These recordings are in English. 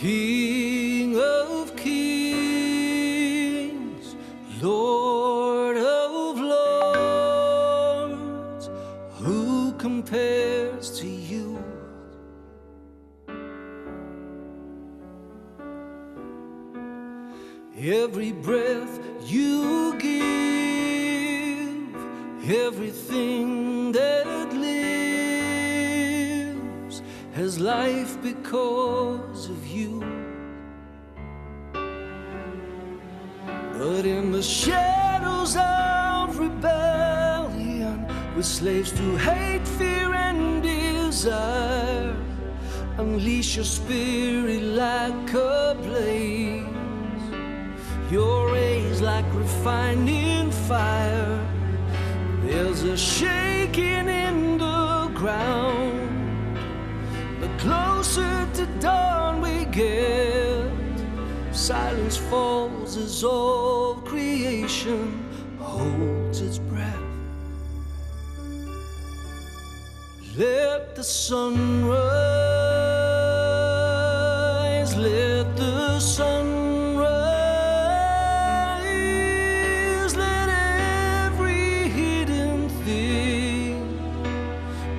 He the sunrise, let the sunrise, let every hidden thing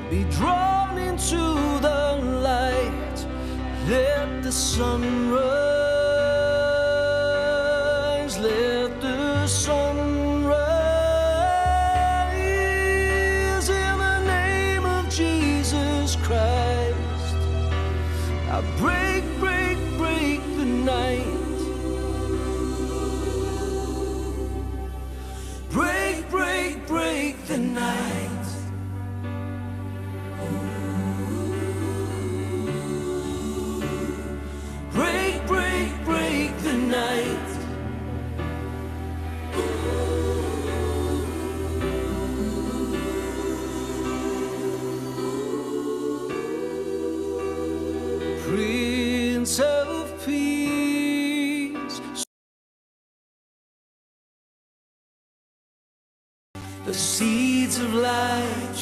be drawn into the light, let the sunrise.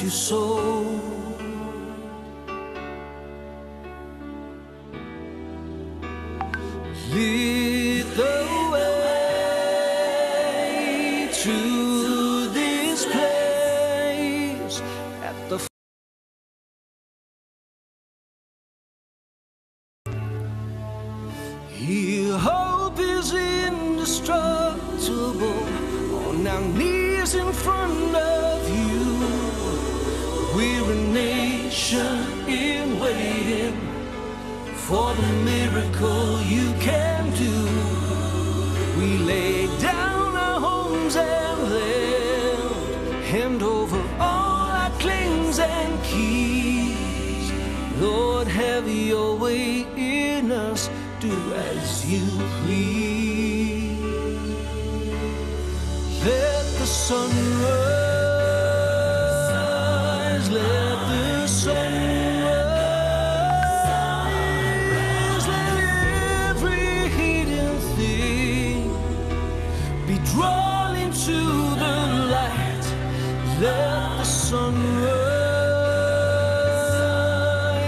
you so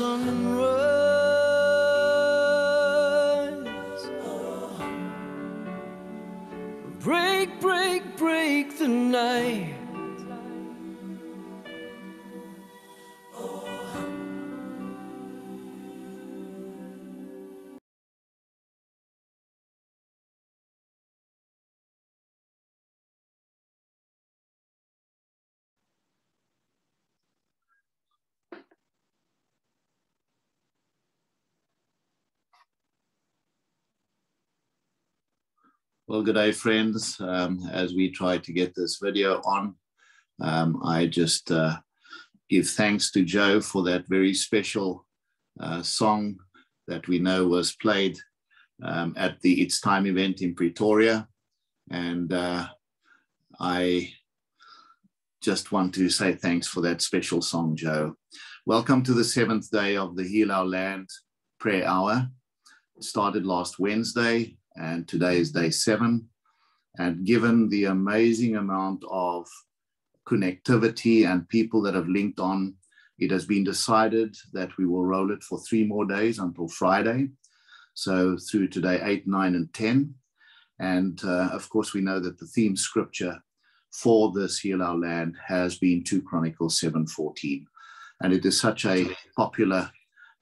Let Well, good day, friends. Um, as we try to get this video on, um, I just uh, give thanks to Joe for that very special uh, song that we know was played um, at the It's Time event in Pretoria. And uh, I just want to say thanks for that special song, Joe. Welcome to the seventh day of the Heal Our Land prayer hour. It started last Wednesday and today is day seven. And given the amazing amount of connectivity and people that have linked on, it has been decided that we will roll it for three more days until Friday. So through today, eight, nine, and 10. And uh, of course, we know that the theme scripture for this Heal Our Land has been 2 Chronicles 7.14. And it is such a popular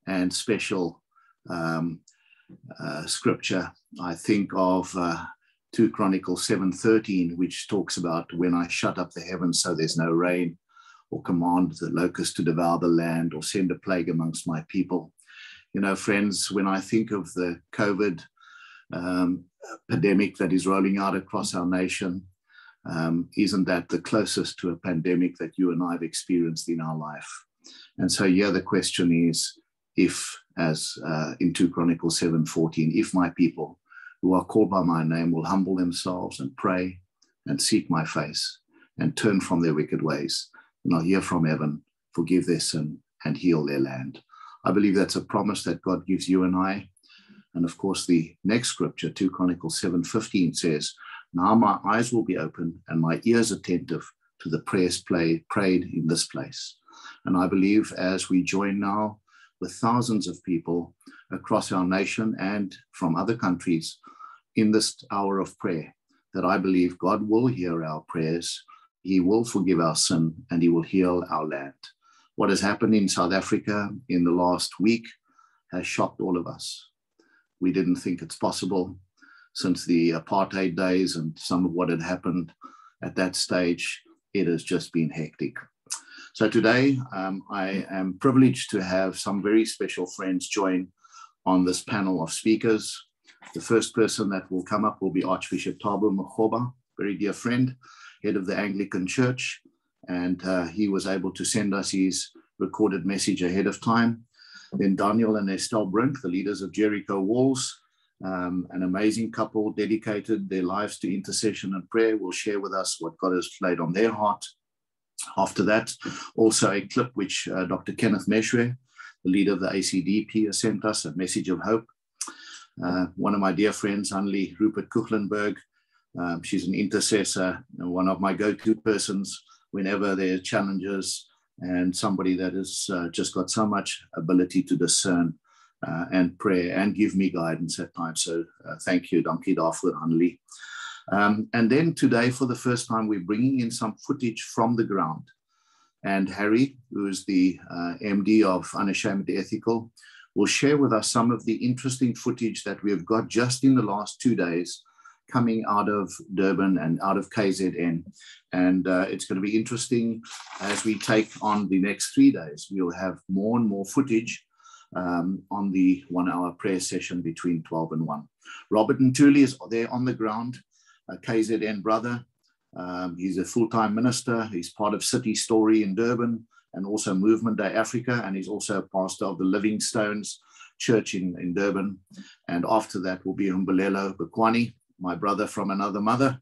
and special um, uh, scripture. I think of uh, 2 Chronicles 7:13, which talks about when I shut up the heavens so there's no rain, or command the locust to devour the land, or send a plague amongst my people. You know, friends, when I think of the COVID um, pandemic that is rolling out across our nation, um, isn't that the closest to a pandemic that you and I have experienced in our life? And so, yeah, the question is if, as uh, in 2 Chronicles 7:14, if my people who are called by my name will humble themselves and pray and seek my face and turn from their wicked ways, then I'll hear from heaven, forgive their sin, and heal their land. I believe that's a promise that God gives you and I. And of course, the next scripture, 2 Chronicles 7:15, says, Now my eyes will be open and my ears attentive to the prayers play, prayed in this place. And I believe as we join now with thousands of people across our nation and from other countries in this hour of prayer, that I believe God will hear our prayers, He will forgive our sin, and He will heal our land. What has happened in South Africa in the last week has shocked all of us. We didn't think it's possible since the apartheid days and some of what had happened at that stage. It has just been hectic. So today, um, I am privileged to have some very special friends join on this panel of speakers. The first person that will come up will be Archbishop Thabo Makgoba, very dear friend, head of the Anglican Church. And uh, he was able to send us his recorded message ahead of time. Then Daniel and Estelle Brink, the leaders of Jericho Walls, um, an amazing couple dedicated their lives to intercession and prayer, will share with us what God has laid on their heart. After that, also a clip which uh, Dr. Kenneth Meshoe, the leader of the ACDP, has sent us, a message of hope. Uh, one of my dear friends, Hanli Rupert Kuchlenberg, um, she's an intercessor, one of my go-to persons whenever there are challenges, and somebody that has uh, just got so much ability to discern uh, and pray and give me guidance at times. So uh, thank you, Donkey Darfur Hanli. Um, and then today, for the first time, we're bringing in some footage from the ground. And Harry, who is the uh, MD of Unashamedly Ethical, will share with us some of the interesting footage that we have got just in the last two days coming out of Durban and out of KZN. And uh, it's going to be interesting as we take on the next three days. We'll have more and more footage um, on the one hour prayer session between 12 and 1. Robert and Ntuli is there on the ground, a KZN brother. Um, he's a full time minister. He's part of City Story in Durban and also Movement Day Africa. And he's also a pastor of the Living Stones Church in, in Durban. And after that will be Humbulelo Bekwani, my brother from another mother,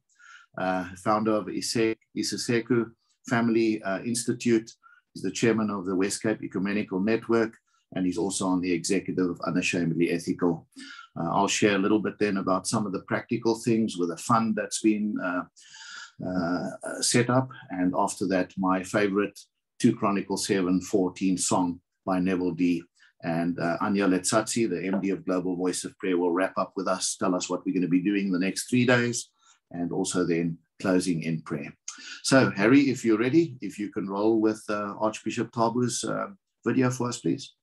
uh, founder of Isiseku Family uh, Institute. He's the chairman of the West Cape Ecumenical Network, and he's also on the executive of Unashamedly Ethical. Uh, I'll share a little bit then about some of the practical things with a fund that's been uh, uh, set up. And after that, my favorite 2 Chronicles 7 14 song by Neville D. And uh, Anya Letsatsi, the MD of Global Voice of Prayer, will wrap up with us, tell us what we're going to be doing the next three days, and also then closing in prayer. So, Harry, if you're ready, if you can roll with uh, Archbishop Thabo's video for us, please.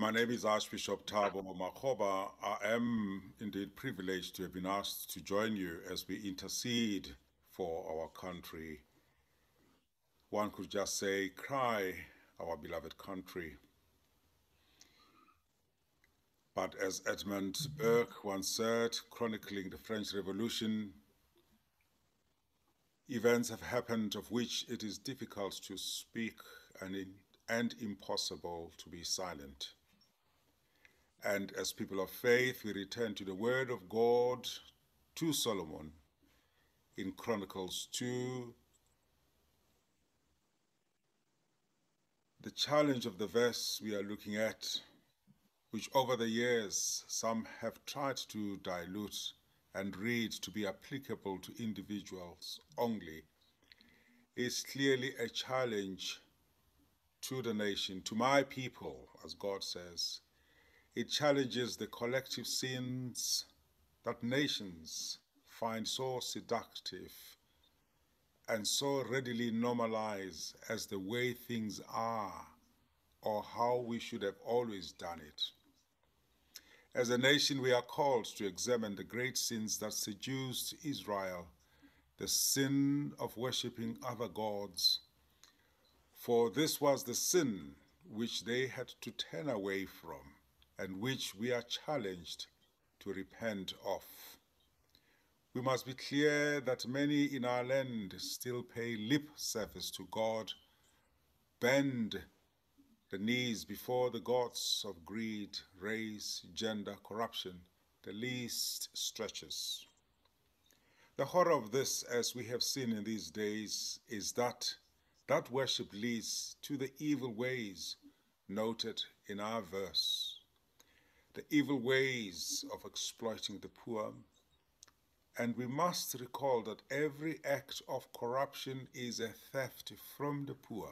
My name is Archbishop Thabo Makgoba. I am indeed privileged to have been asked to join you as we intercede for our country one could just say, cry, our beloved country. But as Edmund Burke once said, chronicling the French Revolution, events have happened of which it is difficult to speak and, and impossible to be silent. And as people of faith, we return to the word of God to Solomon in Chronicles 2, The challenge of the verse we are looking at, which over the years some have tried to dilute and read to be applicable to individuals only, is clearly a challenge to the nation, to my people, as God says. It challenges the collective sins that nations find so seductive and so readily normalize as the way things are or how we should have always done it. As a nation, we are called to examine the great sins that seduced Israel, the sin of worshipping other gods. For this was the sin which they had to turn away from, and which we are challenged to repent of. We must be clear that many in our land still pay lip service to God, bend the knees before the gods of greed, race, gender, corruption, the least stretches. The horror of this, as we have seen in these days, is that that worship leads to the evil ways noted in our verse. The evil ways of exploiting the poor, and we must recall that every act of corruption is a theft from the poor.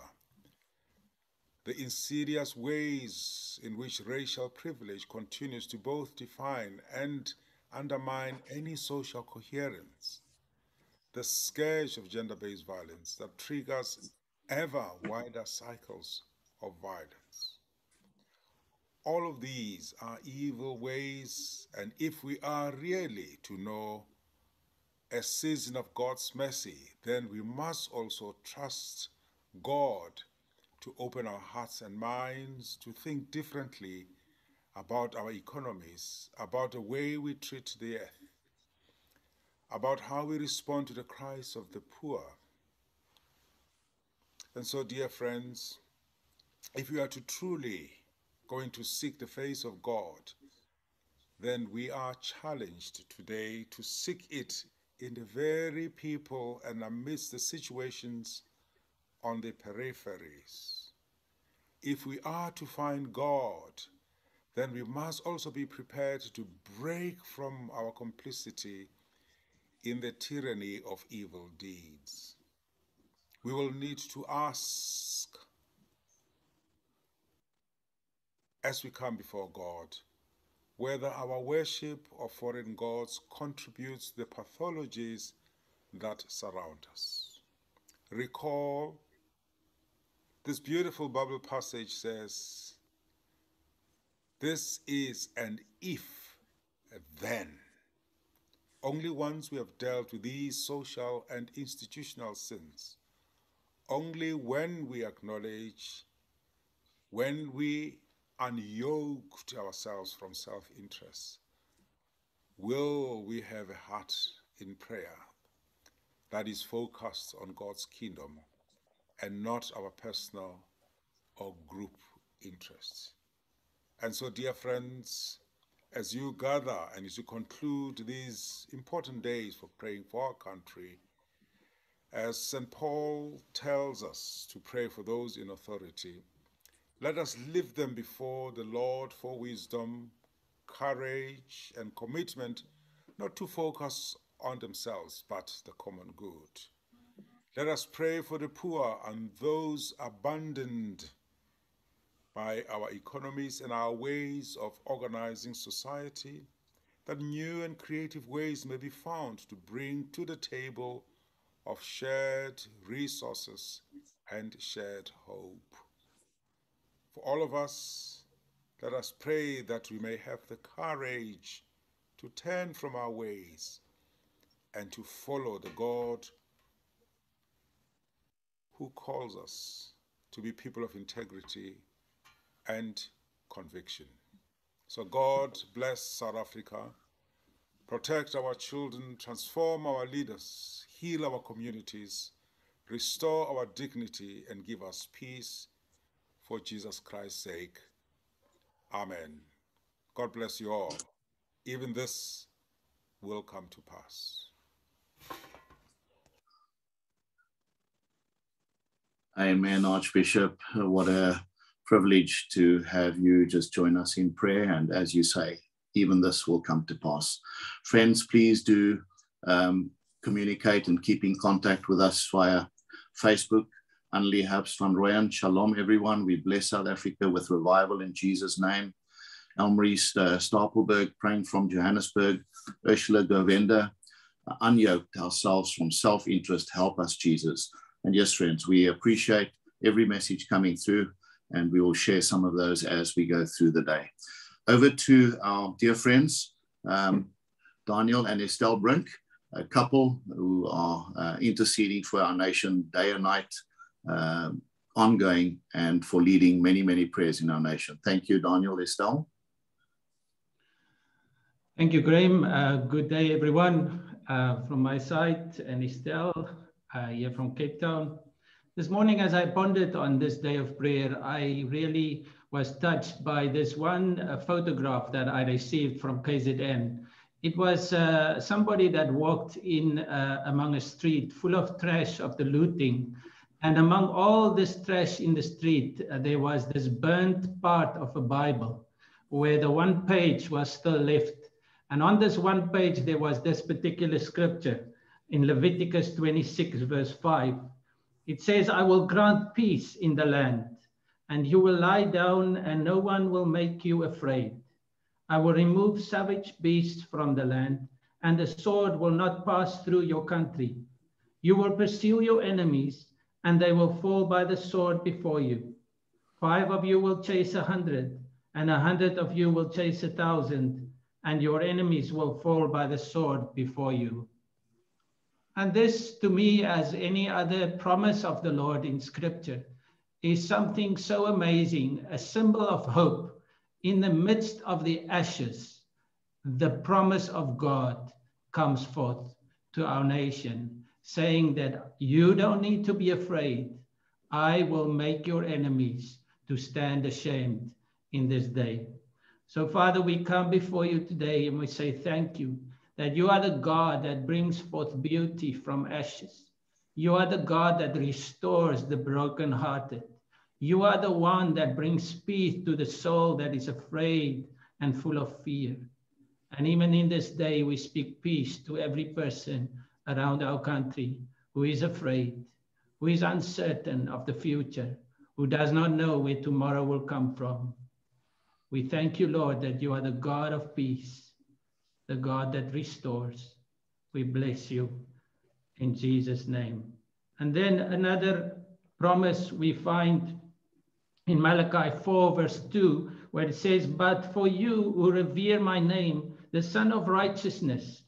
The insidious ways in which racial privilege continues to both define and undermine any social coherence. The scourge of gender based violence that triggers ever wider cycles of violence. All of these are evil ways, and if we are really to know a season of God's mercy, then we must also trust God to open our hearts and minds to think differently about our economies, about the way we treat the earth, about how we respond to the cries of the poor. And so, dear friends, if we are to truly going to seek the face of God, then we are challenged today to seek it in the very people and amidst the situations on the peripheries. If we are to find God, then we must also be prepared to break from our complicity in the tyranny of evil deeds. We will need to ask as we come before God whether our worship of foreign gods contributes to the pathologies that surround us. Recall This beautiful Bible passage says, This is an if then. Only once we have dealt with these social and institutional sins, only when we acknowledge, when we unyoked ourselves from self interest, will we have a heart in prayer that is focused on God's kingdom and not our personal or group interests. And so, dear friends, as you gather and as you conclude these important days for praying for our country, as St. Paul tells us to pray for those in authority, let us lift them before the Lord for wisdom, courage, and commitment not to focus on themselves but the common good. Let us pray for the poor and those abandoned by our economies and our ways of organizing society, that new and creative ways may be found to bring to the table of shared resources and shared hope. For all of us, let us pray that we may have the courage to turn from our ways and to follow the God who calls us to be people of integrity and conviction. So, God bless South Africa, protect our children, transform our leaders, heal our communities, restore our dignity, and give us peace for Jesus Christ's sake. Amen. God bless you all. Even this will come to pass. Amen, Archbishop. What a privilege to have you just join us in prayer. And as you say, even this will come to pass. Friends, please do um, communicate and keep in contact with us via Facebook. Anli Habs van Royan. Shalom, everyone. We bless South Africa with revival in Jesus' name. Elmarie uh, Stapelberg praying from Johannesburg. Ursula Govender, unyoked ourselves from self interest. Help us, Jesus. And yes, friends, we appreciate every message coming through and we will share some of those as we go through the day. Over to our dear friends, um, Daniel and Estelle Brink, a couple who are uh, interceding for our nation day and night, uh, ongoing, and for leading many, many prayers in our nation. Thank you, Daniel, Estelle. Thank you, Graham. Uh, good day, everyone. Uh, from my side, and Estelle uh, here from Cape Town. This morning, as I pondered on this day of prayer, I really was touched by this one uh, photograph that I received from KZN. It was uh, somebody that walked in uh, among a street full of trash of the looting. And among all this trash in the street, uh, there was this burnt part of a Bible where the one page was still left. And on this one page, there was this particular scripture in Leviticus 26, verse 5 it says, I will grant peace in the land, and you will lie down, and no one will make you afraid. I will remove savage beasts from the land, and the sword will not pass through your country. You will pursue your enemies, and they will fall by the sword before you. Five of you will chase a hundred, and a hundred of you will chase a thousand, and your enemies will fall by the sword before you. And this, to me, as any other promise of the Lord in Scripture, is something so amazing, a symbol of hope in the midst of the ashes. The promise of God comes forth to our nation, saying that you don't need to be afraid. I will make your enemies to stand ashamed in this day. So, Father, we come before you today and we say thank you that you are the God that brings forth beauty from ashes. You are the God that restores the brokenhearted. You are the one that brings peace to the soul that is afraid and full of fear. And even in this day, we speak peace to every person around our country who is afraid, who is uncertain of the future, who does not know where tomorrow will come from. We thank you, Lord, that you are the God of peace the God that restores. We bless you in Jesus' name. And then another promise we find in Malachi 4, verse 2, where it says, But for you who revere my name, the Sun of Righteousness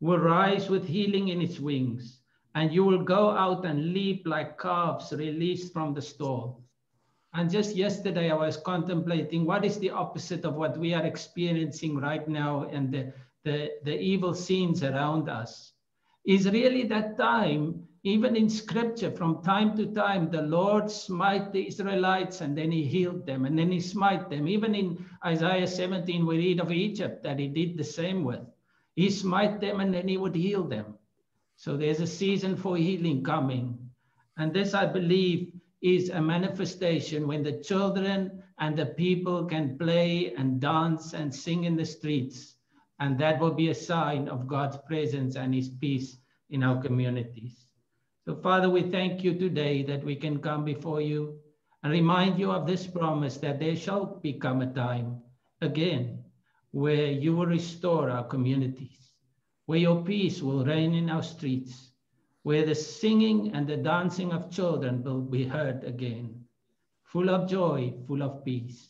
will rise with healing in its wings, and you will go out and leap like calves released from the stall. And just yesterday, I was contemplating what is the opposite of what we are experiencing right now and the, the, the evil scenes around us. Is really that time, even in scripture, from time to time, the Lord smite the Israelites and then he healed them and then he smite them. Even in Isaiah 17, we read of Egypt that he did the same with. He smite them and then he would heal them. So there's a season for healing coming. And this, I believe, is a manifestation when the children and the people can play and dance and sing in the streets. And that will be a sign of God's presence and his peace in our communities. So, Father, we thank you today that we can come before you and remind you of this promise that there shall become a time again where you will restore our communities, where your peace will reign in our streets, where the singing and the dancing of children will be heard again, full of joy, full of peace.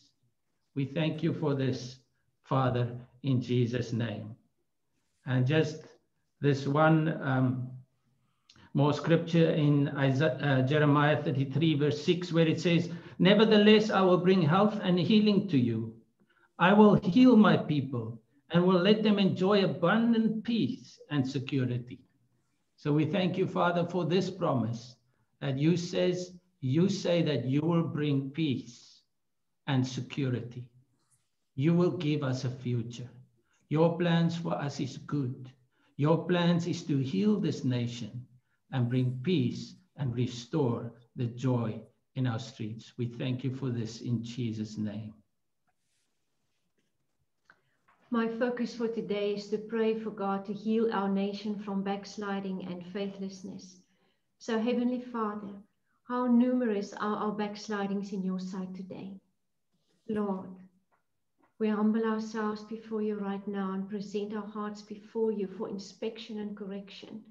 We thank you for this, Father, in Jesus' name. And just this one um, more scripture in Isaiah, uh, Jeremiah 33, verse 6, where it says, Nevertheless, I will bring health and healing to you. I will heal my people and will let them enjoy abundant peace and security. So we thank you, Father, for this promise that you says you say that you will bring peace and security. You will give us a future. Your plans for us is good. Your plans is to heal this nation and bring peace and restore the joy in our streets. We thank you for this in Jesus' name. My focus for today is to pray for God to heal our nation from backsliding and faithlessness. So, Heavenly Father, how numerous are our backslidings in your sight today? Lord, we humble ourselves before you right now and present our hearts before you for inspection and correction.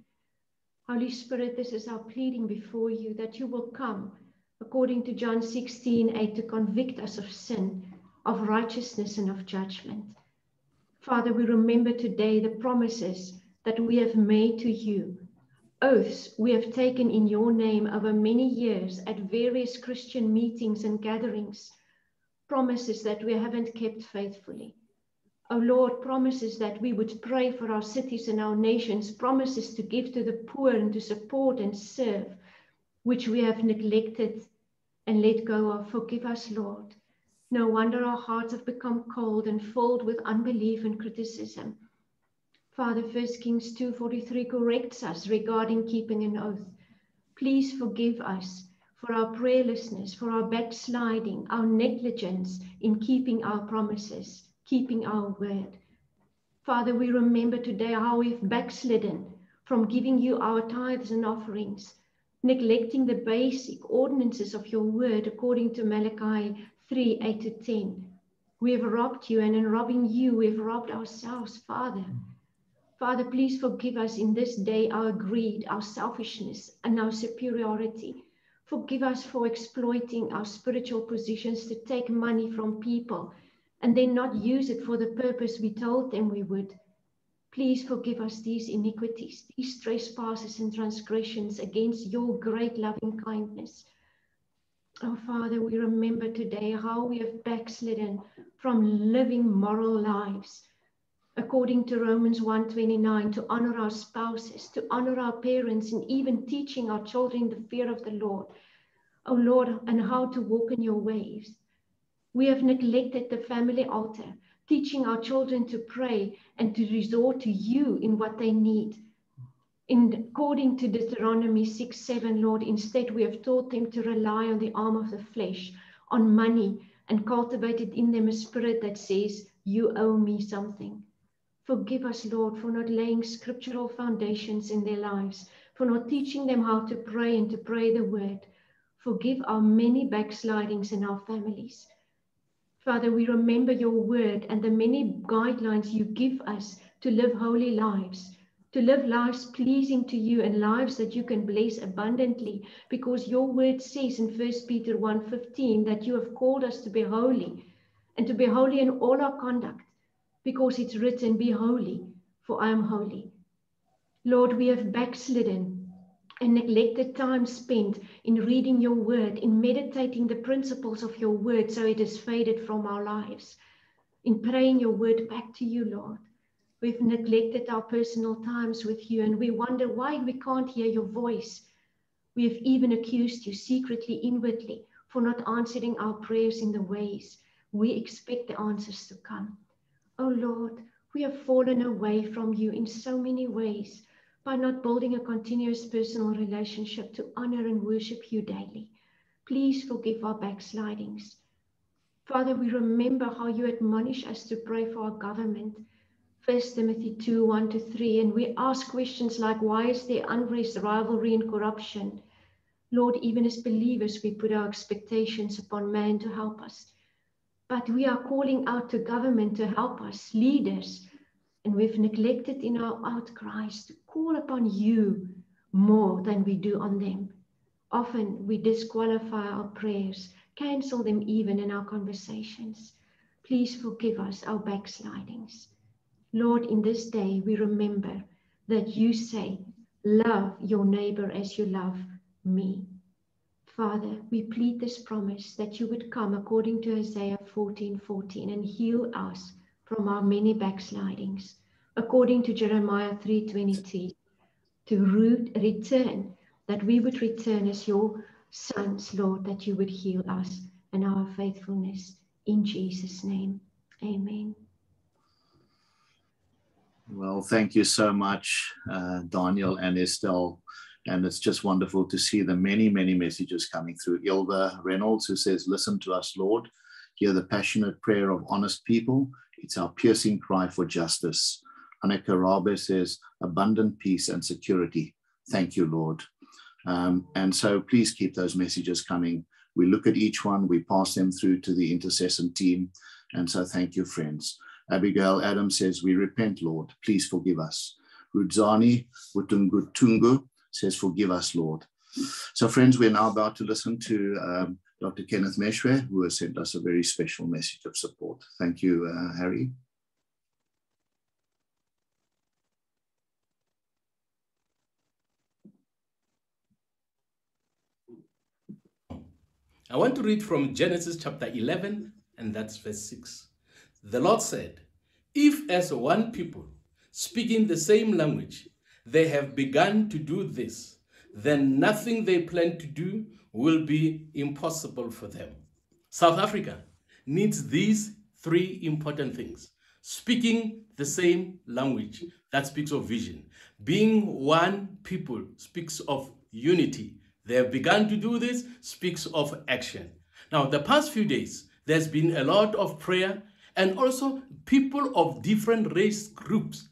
Holy Spirit, this is our pleading before you that you will come, according to John 16 8, to convict us of sin, of righteousness, and of judgment. Father, we remember today the promises that we have made to you, oaths we have taken in your name over many years at various Christian meetings and gatherings, promises that we haven't kept faithfully. O oh Lord, promises that we would pray for our cities and our nations, promises to give to the poor and to support and serve, which we have neglected and let go of. Forgive us, Lord. No wonder our hearts have become cold and filled with unbelief and criticism. Father, 1 Kings 2.43 corrects us regarding keeping an oath. Please forgive us for our prayerlessness, for our backsliding, our negligence in keeping our promises, keeping our word. Father, we remember today how we've backslidden from giving you our tithes and offerings, neglecting the basic ordinances of your word according to Malachi 3 8 to 10. We have robbed you, and in robbing you, we have robbed ourselves, Father. Father, please forgive us in this day our greed, our selfishness, and our superiority. Forgive us for exploiting our spiritual positions to take money from people and then not use it for the purpose we told them we would. Please forgive us these iniquities, these trespasses and transgressions against your great loving kindness. Oh, Father, we remember today how we have backslidden from living moral lives according to Romans 1:29 to honor our spouses, to honor our parents and even teaching our children the fear of the Lord. Oh Lord, and how to walk in your ways. We have neglected the family altar, teaching our children to pray and to resort to you in what they need in according to Deuteronomy 6 7, Lord, instead we have taught them to rely on the arm of the flesh, on money, and cultivated in them a spirit that says, You owe me something. Forgive us, Lord, for not laying scriptural foundations in their lives, for not teaching them how to pray and to pray the word. Forgive our many backslidings in our families. Father, we remember your word and the many guidelines you give us to live holy lives to live lives pleasing to you and lives that you can bless abundantly because your word says in 1 Peter 1:15 that you have called us to be holy and to be holy in all our conduct because it's written be holy for I am holy. Lord, we have backslidden and neglected time spent in reading your word, in meditating the principles of your word so it is faded from our lives, in praying your word back to you, Lord. We've neglected our personal times with you, and we wonder why we can't hear your voice. We have even accused you secretly, inwardly, for not answering our prayers in the ways we expect the answers to come. Oh Lord, we have fallen away from you in so many ways by not building a continuous personal relationship to honor and worship you daily. Please forgive our backslidings. Father, we remember how you admonish us to pray for our government 1 Timothy 2 1 to 3. And we ask questions like, why is there unrest, rivalry, and corruption? Lord, even as believers, we put our expectations upon man to help us. But we are calling out to government to help us, leaders, and we've neglected in our outcries to call upon you more than we do on them. Often we disqualify our prayers, cancel them even in our conversations. Please forgive us our backslidings. Lord, in this day, we remember that you say, Love your neighbor as you love me. Father, we plead this promise that you would come according to Isaiah 14 14 and heal us from our many backslidings, according to Jeremiah 3 22, to root, return, that we would return as your sons, Lord, that you would heal us and our faithfulness. In Jesus' name, amen. Well, thank you so much, uh, Daniel and Estelle. And it's just wonderful to see the many, many messages coming through. Ilva Reynolds, who says, Listen to us, Lord. Hear the passionate prayer of honest people. It's our piercing cry for justice. Anneke Rabe says, Abundant peace and security. Thank you, Lord. Um, and so please keep those messages coming. We look at each one, we pass them through to the intercession team. And so thank you, friends. Abigail Adams says, We repent, Lord. Please forgive us. Rudzani Wutungutungu says, Forgive us, Lord. So, friends, we're now about to listen to um, Dr. Kenneth Meshoe, who has sent us a very special message of support. Thank you, uh, Harry. I want to read from Genesis chapter 11, and that's verse 6. The Lord said, If as one people, speaking the same language, they have begun to do this, then nothing they plan to do will be impossible for them. South Africa needs these three important things speaking the same language that speaks of vision, being one people speaks of unity. They have begun to do this, speaks of action. Now, the past few days, there's been a lot of prayer and also people of different race groups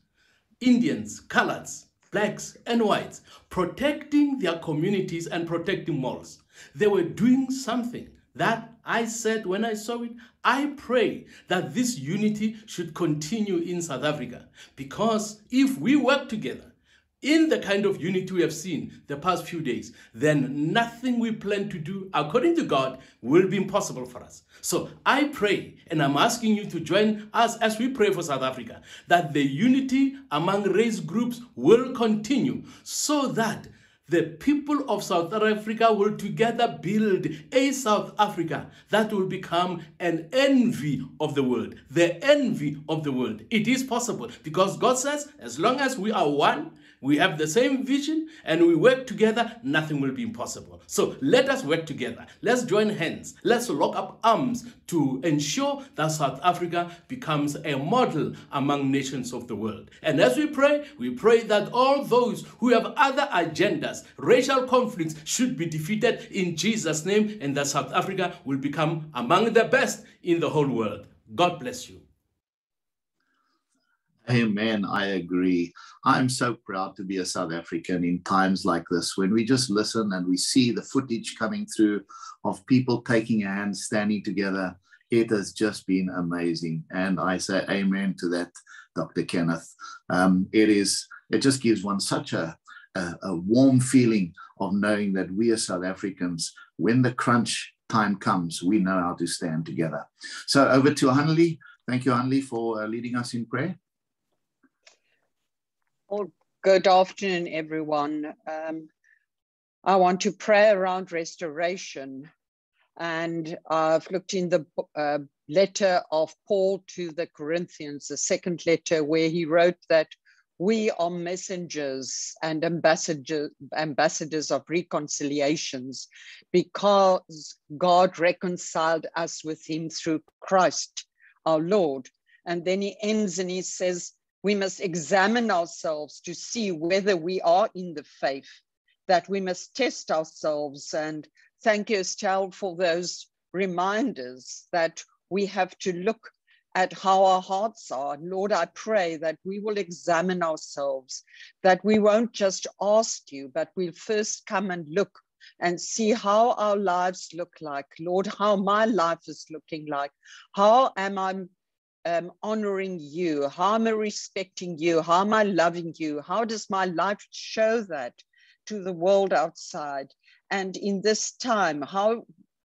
Indians, coloreds, blacks, and whites protecting their communities and protecting malls. They were doing something that I said when I saw it, I pray that this unity should continue in South Africa because if we work together, in the kind of unity we have seen the past few days, then nothing we plan to do according to God will be impossible for us. So I pray, and I'm asking you to join us as we pray for South Africa, that the unity among race groups will continue so that the people of South Africa will together build a South Africa that will become an envy of the world. The envy of the world. It is possible because God says, as long as we are one, we have the same vision and we work together, nothing will be impossible. So let us work together. Let's join hands. Let's lock up arms to ensure that South Africa becomes a model among nations of the world. And as we pray, we pray that all those who have other agendas, racial conflicts, should be defeated in Jesus' name and that South Africa will become among the best in the whole world. God bless you. Amen. I agree. I'm so proud to be a South African in times like this when we just listen and we see the footage coming through of people taking hands, standing together. It has just been amazing. And I say amen to that, Dr. Kenneth. Um, it is it just gives one such a, a, a warm feeling of knowing that we as South Africans, when the crunch time comes, we know how to stand together. So over to Hanley. Thank you, Hanley, for uh, leading us in prayer. Well, good afternoon, everyone. Um, I want to pray around restoration. And I've looked in the uh, letter of Paul to the Corinthians, the second letter, where he wrote that we are messengers and ambassador, ambassadors of reconciliations because God reconciled us with him through Christ our Lord. And then he ends and he says, we must examine ourselves to see whether we are in the faith that we must test ourselves. And thank you, Estelle, for those reminders that we have to look at how our hearts are. Lord, I pray that we will examine ourselves, that we won't just ask you, but we'll first come and look and see how our lives look like. Lord, how my life is looking like. How am I um, honoring you? How am I respecting you? How am I loving you? How does my life show that? to the world outside. And in this time, how,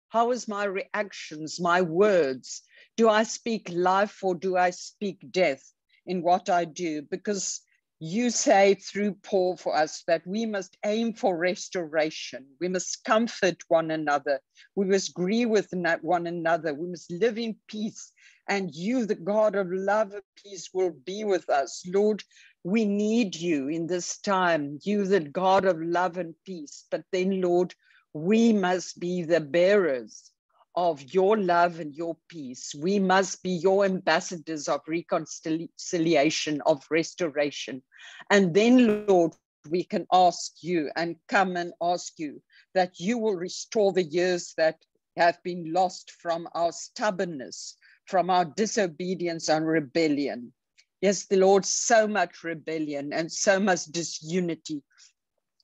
how is my reactions, my words? Do I speak life or do I speak death in what I do? Because you say through Paul for us that we must aim for restoration. We must comfort one another. We must agree with one another. We must live in peace. And you, the God of love and peace, will be with us. Lord, we need you in this time, you, the God of love and peace. But then, Lord, we must be the bearers of your love and your peace. We must be your ambassadors of reconciliation, of restoration. And then, Lord, we can ask you and come and ask you that you will restore the years that have been lost from our stubbornness, from our disobedience and rebellion. Yes, the Lord, so much rebellion and so much disunity,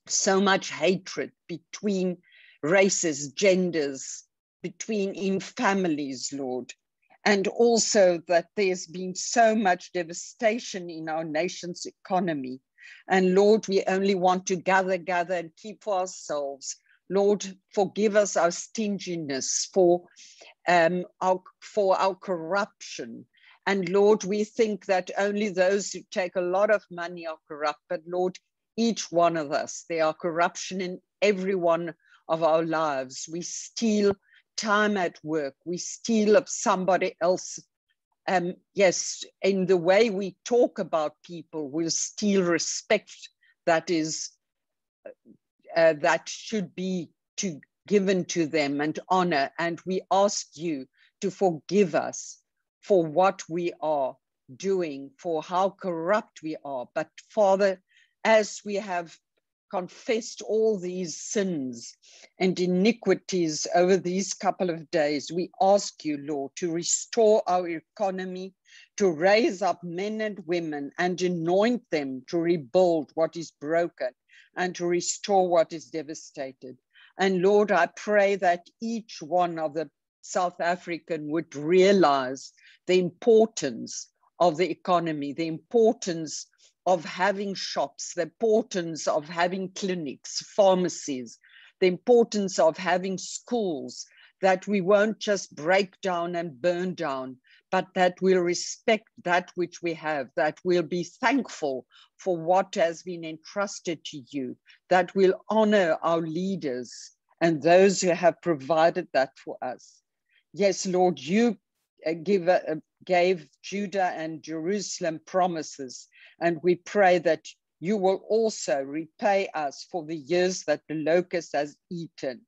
so much hatred between races, genders, between in families, Lord. And also that there's been so much devastation in our nation's economy. And Lord, we only want to gather, gather and keep for ourselves. Lord, forgive us our stinginess, for, um, our, for our corruption, and Lord, we think that only those who take a lot of money are corrupt, but Lord, each one of us, there are corruption in every one of our lives. We steal time at work, we steal of somebody else. Um, yes, in the way we talk about people, we steal respect that is uh, that should be to given to them and honor. And we ask you to forgive us for what we are doing, for how corrupt we are. But Father, as we have confessed all these sins and iniquities over these couple of days, we ask you, Lord, to restore our economy, to raise up men and women and anoint them to rebuild what is broken and to restore what is devastated. And Lord, I pray that each one of the South African would realize the importance of the economy, the importance of having shops, the importance of having clinics, pharmacies, the importance of having schools, that we won't just break down and burn down, but that we'll respect that which we have, that we'll be thankful for what has been entrusted to you, that we'll honor our leaders and those who have provided that for us. Yes, Lord, you uh, give, uh, gave Judah and Jerusalem promises, and we pray that you will also repay us for the years that the locust has eaten,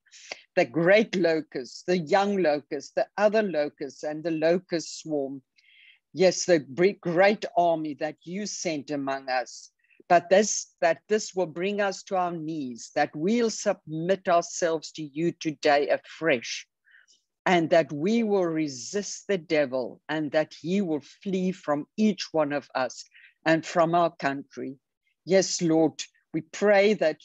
the great locust, the young locust, the other locust, and the locust swarm. Yes, the great army that you sent among us. But this, that this will bring us to our knees, that we'll submit ourselves to you today afresh and that we will resist the devil and that he will flee from each one of us and from our country. Yes, Lord, we pray that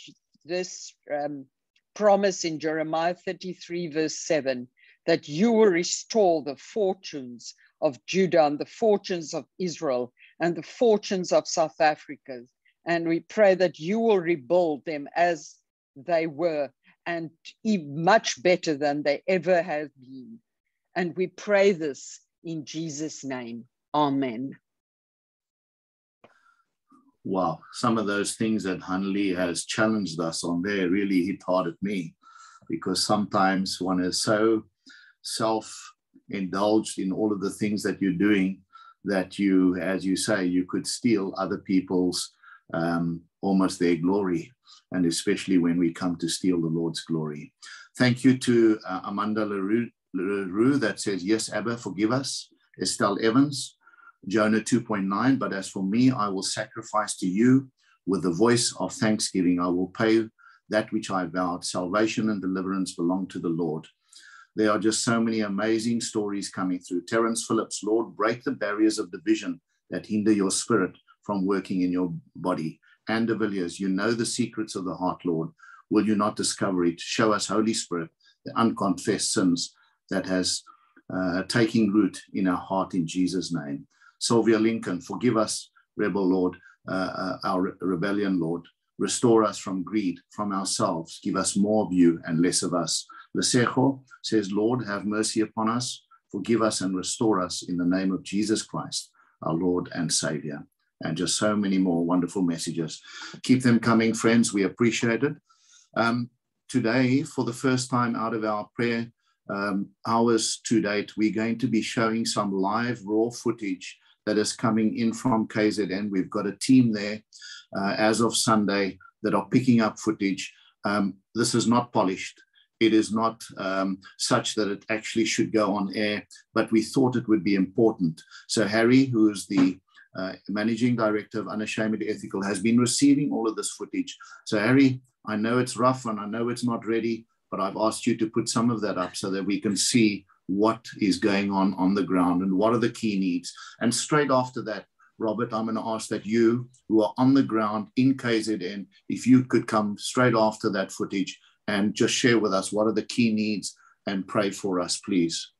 this um, promise in Jeremiah 33, verse 7, that you will restore the fortunes of Judah and the fortunes of Israel and the fortunes of South Africa, And we pray that you will rebuild them as they were and much better than they ever have been. And we pray this in Jesus' name. Amen. Wow, some of those things that Hanli has challenged us on there really hit hard at me because sometimes one is so self indulged in all of the things that you're doing that you, as you say, you could steal other people's um, almost their glory, and especially when we come to steal the Lord's glory. Thank you to uh, Amanda LaRue, LaRue that says, Yes, Abba, forgive us. Estelle Evans, Jonah 2.9, but as for me, I will sacrifice to you with the voice of thanksgiving. I will pay that which I vowed. Salvation and deliverance belong to the Lord. There are just so many amazing stories coming through. Terence Phillips, Lord, break the barriers of division that hinder your spirit from working in your body. And de Villiers, you know the secrets of the heart, Lord. Will you not discover it? Show us, Holy Spirit, the unconfessed sins that has uh, taking root in our heart in Jesus' name. Sylvia Lincoln, forgive us, rebel Lord, uh, uh, our re- rebellion, Lord. Restore us from greed, from ourselves. Give us more of you and less of us. Lesejo says, Lord, have mercy upon us. Forgive us and restore us in the name of Jesus Christ, our Lord and Savior. And just so many more wonderful messages. Keep them coming, friends. We appreciate it. Um, today, for the first time out of our prayer um, hours to date, we're going to be showing some live raw footage that is coming in from KZN. We've got a team there uh, as of Sunday that are picking up footage. Um, this is not polished. It is not um, such that it actually should go on air, but we thought it would be important. So Harry, who is the uh, managing director of Unashamedly Ethical, has been receiving all of this footage. So Harry, I know it's rough and I know it's not ready, but I've asked you to put some of that up so that we can see what is going on on the ground and what are the key needs. And straight after that, Robert, I'm going to ask that you, who are on the ground in KZN, if you could come straight after that footage and just share with us what are the key needs and pray for us, please.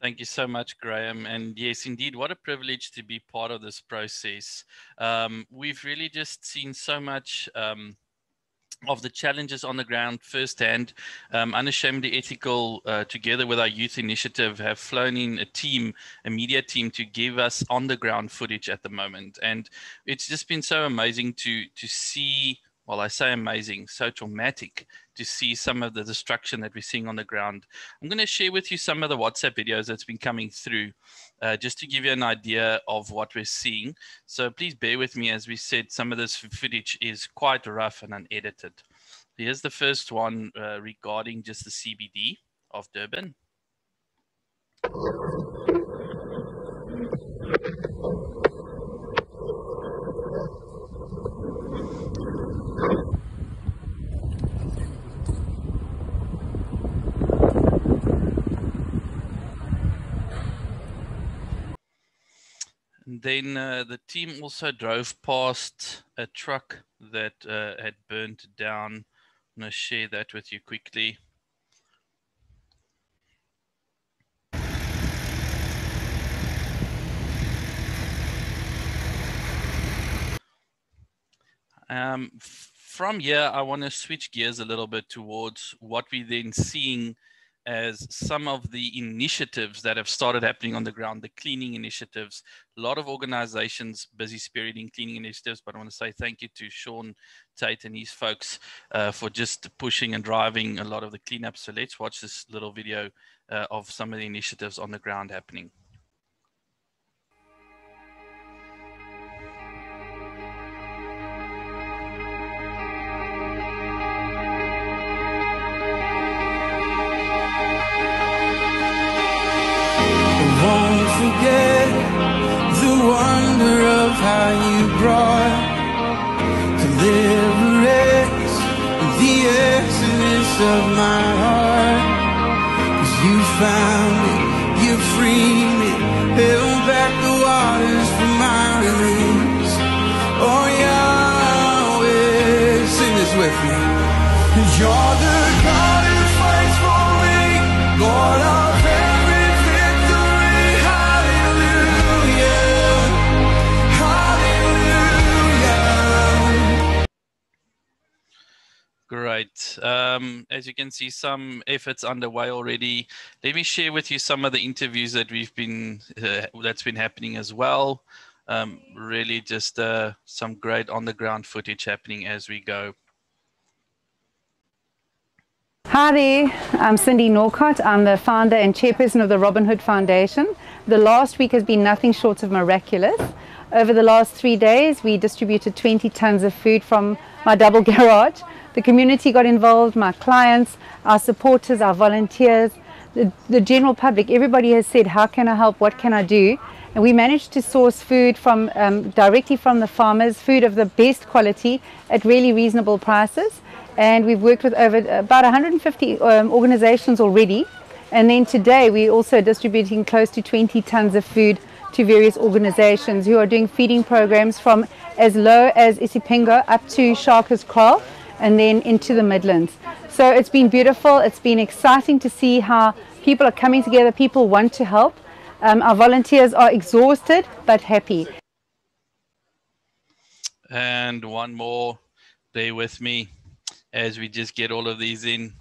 Thank you so much, Graham. And yes, indeed, what a privilege to be part of this process. Um, we've really just seen so much. Um, of the challenges on the ground firsthand. Um, Unashamedly Ethical, uh, together with our youth initiative, have flown in a team, a media team, to give us on the ground footage at the moment, and it's just been so amazing to to see. Well, I say amazing, so traumatic to see some of the destruction that we're seeing on the ground. I'm going to share with you some of the WhatsApp videos that's been coming through uh, just to give you an idea of what we're seeing. So please bear with me. As we said, some of this footage is quite rough and unedited. Here's the first one uh, regarding just the CBD of Durban. Then uh, the team also drove past a truck that uh, had burned down. I'm going to share that with you quickly. Um, from here, I want to switch gears a little bit towards what we're then seeing as some of the initiatives that have started happening on the ground, the cleaning initiatives. A lot of organizations busy spearheading cleaning initiatives, but I want to say thank you to Sean Tate and his folks uh, for just pushing and driving a lot of the cleanup. So let's watch this little video uh, of some of the initiatives on the ground happening. Of my heart. Cause you found me, you freed me, held back the waters for my release. Oh, Yahweh, sing this with me. You're great. Um, as you can see, some efforts underway already. Let me share with you some of the interviews that we've been uh, that's been happening as well. Um, really, just uh, some great on the ground footage happening as we go. Hi there, I'm Cindy Norcott. I'm the founder and chairperson of the Robin Hood Foundation. The last week has been nothing short of miraculous. Over the last three days, we distributed 20 tons of food from my double garage. The community got involved, my clients, our supporters, our volunteers, the, the general public. Everybody has said, How can I help? What can I do? And we managed to source food from um, directly from the farmers, food of the best quality at really reasonable prices. And we've worked with over about 150 um, organizations already. And then today, we're also distributing close to 20 tons of food to various organizations who are doing feeding programs from as low as Isipingo up to Shakaskraal and then into the Midlands. So it's been beautiful. It's been exciting to see how people are coming together. People want to help. Um, our volunteers are exhausted but happy. And one more, bear with me as we just get all of these in.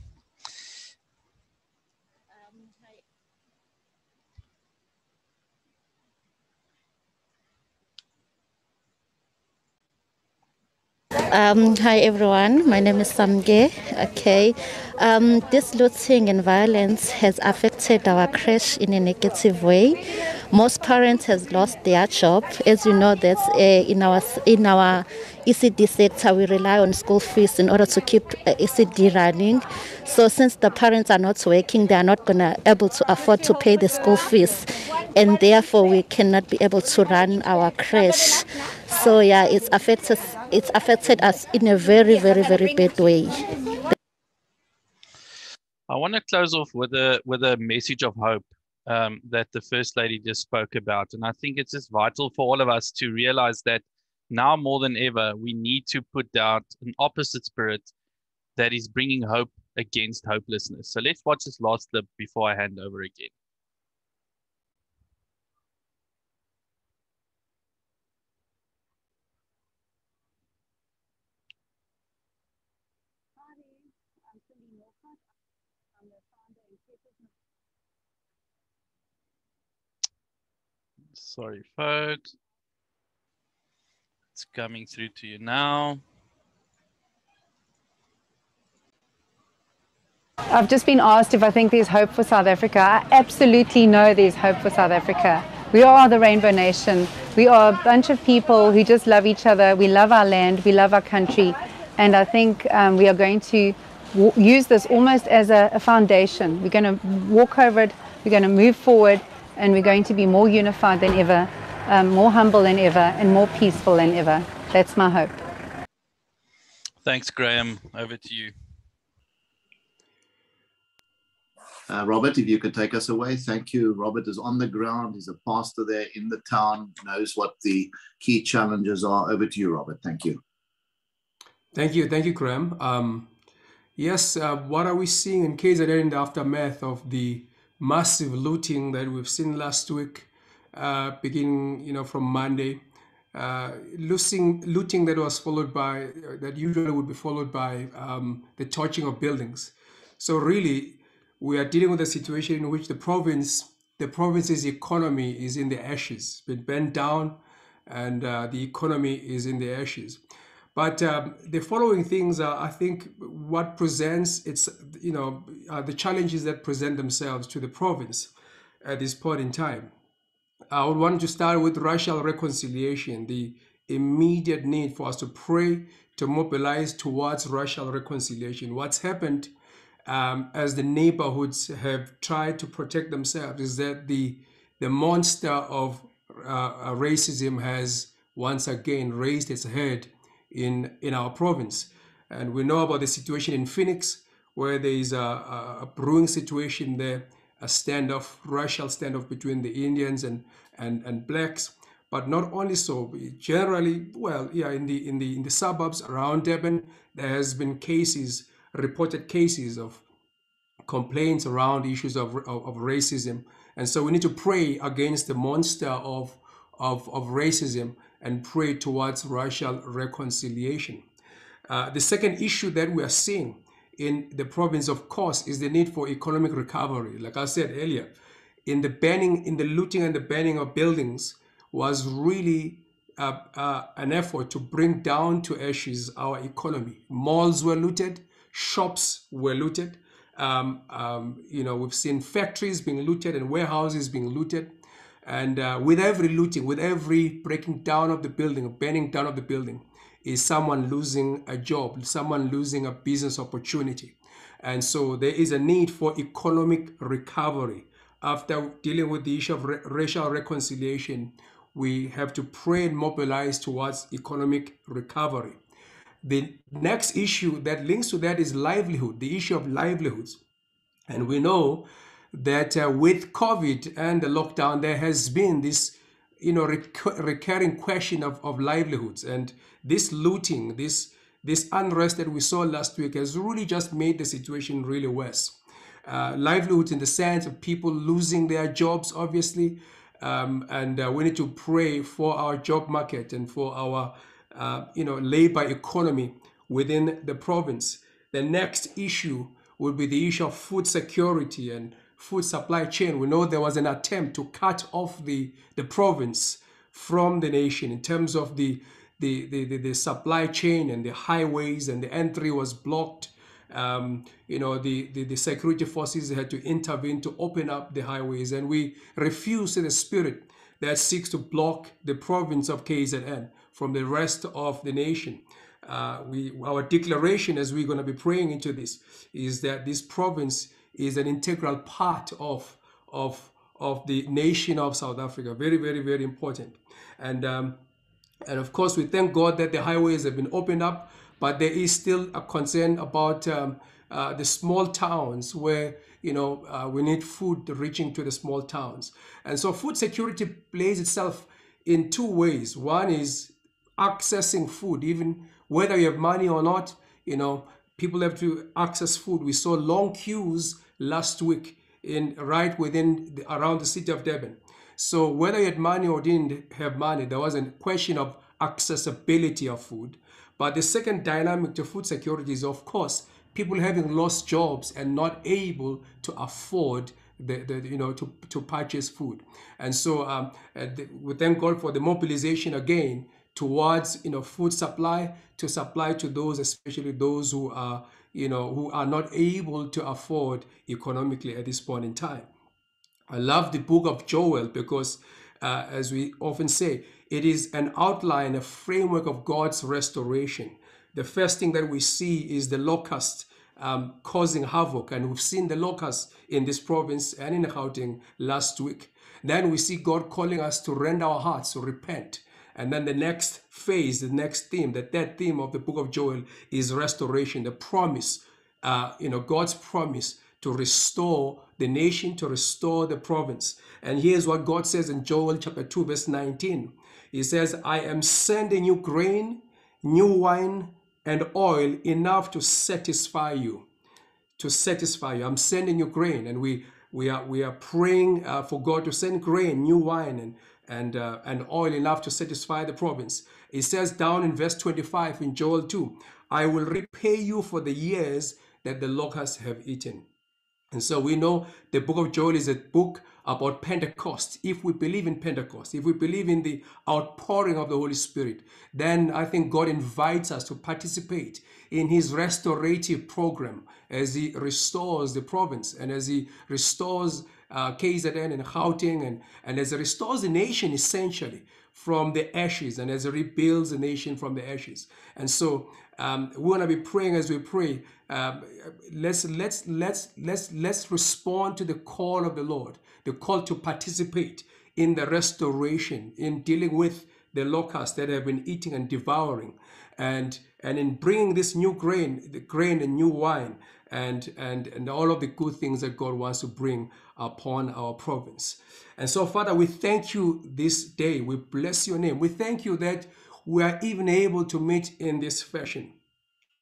Um, hi everyone, my name is Samge. Okay, um, this looting and violence has affected our creche in a negative way. Most parents has lost their job. As you know, that's uh, in our in our ECD sector, we rely on school fees in order to keep uh, ECD running. So since the parents are not working, they are not gonna able to afford to pay the school fees, and therefore we cannot be able to run our creche. So yeah, it's affected it's affected us in a very very very bad way. I want to close off with a with a message of hope um, that the first lady just spoke about, and I think it's just vital for all of us to realize that now more than ever we need to put out an opposite spirit that is bringing hope against hopelessness. So let's watch this last clip before I hand over again. Sorry, folks. It's coming through to you now. I've just been asked if I think there's hope for South Africa. I absolutely know there's hope for South Africa. We are the Rainbow Nation. We are a bunch of people who just love each other. We love our land. We love our country. And I think um, we are going to use this almost as a, a foundation. We're going to walk over it. We're going to move forward. And we're going to be more unified than ever um, more humble than ever and more peaceful than ever. That's my hope. Thanks, Graham. Over to you. Uh, Robert, if you could take us away. Thank you. Robert is on the ground. He's a pastor there in the town, knows what the key challenges are. Over to you, Robert. Thank you. Thank you. Thank you, Graham. Um, yes, uh, what are we seeing in KZN in the aftermath of the massive looting that we've seen last week? Uh, beginning, you know, from Monday. Uh, looting, looting that was followed by, uh, that usually would be followed by um, the torching of buildings. So really, we are dealing with a situation in which the province, the province's economy is in the ashes, been bent down, and uh, the economy is in the ashes. But um, the following things are, I think, what presents its, you know, the challenges that present themselves to the province at this point in time. I would want to start with racial reconciliation, the immediate need for us to pray to mobilize towards racial reconciliation. What's happened um, as the neighborhoods have tried to protect themselves is that the the monster of uh, racism has once again raised its head in in our province, and we know about the situation in Phoenix where there is a, a brewing situation there a standoff, racial standoff between the Indians and, and, and blacks. But not only so, generally, well, yeah, in the in the in the suburbs around Durban, there has been cases, reported cases of complaints around issues of, of, of racism. And so we need to pray against the monster of, of, of racism and pray towards racial reconciliation. Uh, the second issue that we are seeing in the province, of course, is the need for economic recovery. Like I said earlier, in the banning, in the looting and the banning of buildings was really uh, uh, an effort to bring down to ashes our economy. Malls were looted, shops were looted. Um, um, you know, we've seen factories being looted and warehouses being looted. And uh, with every looting, with every breaking down of the building, burning down of the building, is someone losing a job, someone losing a business opportunity. And so there is a need for economic recovery. After dealing with the issue of racial reconciliation, we have to pray and mobilize towards economic recovery. The next issue that links to that is livelihood, the issue of livelihoods. And we know that uh, with COVID and the lockdown, there has been this you know rec- recurring question of, of livelihoods. And this looting this this unrest that we saw last week has really just made the situation really worse. Uh, livelihoods in the sense of people losing their jobs obviously um, and uh, we need to pray for our job market and for our uh, you know labor economy within the province. The next issue will be the issue of food security and food supply chain, we know there was an attempt to cut off the, the province from the nation in terms of the, the, the, the, the supply chain and the highways and the entry was blocked. Um, you know, the, the, the security forces had to intervene to open up the highways, and we refuse in the spirit that seeks to block the province of KZN from the rest of the nation. Uh, we, our declaration, as we're going to be praying into this, is that this province is an integral part of, of, of the nation of South Africa. Very, very, very important. And, um, and of course, we thank God that the highways have been opened up, but there is still a concern about um, uh, the small towns where you know uh, we need food reaching to the small towns. And so food security plays itself in two ways. One is accessing food, even whether you have money or not, you know, people have to access food. We saw long queues last week in right within the, around the city of Durban. So whether you had money or didn't have money, there was a question of accessibility of food. But the second dynamic to food security is, of course, people having lost jobs and not able to afford the, the you know to, to purchase food. And so um, uh, the, we thank God for the mobilization again towards you know food supply to supply to those, especially those who are you know, who are not able to afford economically at this point in time. I love the book of Joel because, uh, as we often say, it is an outline, a framework of God's restoration. The first thing that we see is the locust um, causing havoc, and we've seen the locust in this province and in Gauteng last week. Then we see God calling us to rend our hearts, to repent, and then the next phase, the next theme, the third theme of the book of Joel is restoration, the promise, uh, you know, God's promise to restore the nation, to restore the province. And here's what God says in Joel chapter 2, verse 19. He says, I am sending you grain, new wine, and oil enough to satisfy you. To satisfy you. I'm sending you grain. And we we are we are praying uh, for God to send grain, new wine, and and, uh, and oil enough to satisfy the province. It says down in verse 25 in Joel 2, I will repay you for the years that the locusts have eaten. And so we know the book of Joel is a book about Pentecost. If we believe in Pentecost, if we believe in the outpouring of the Holy Spirit, then I think God invites us to participate in his restorative program as he restores the province and as he restores uh, KZN and Gauteng, and, and as it restores the nation essentially from the ashes and as it rebuilds the nation from the ashes. And so um, we want to be praying as we pray. Um, let's let's let's let's let's respond to the call of the Lord, the call to participate in the restoration, in dealing with the locusts that have been eating and devouring, and and in bringing this new grain, the grain and new wine, and and and all of the good things that God wants to bring upon our province. And so, Father, we thank you this day. We bless your name. We thank you that we are even able to meet in this fashion.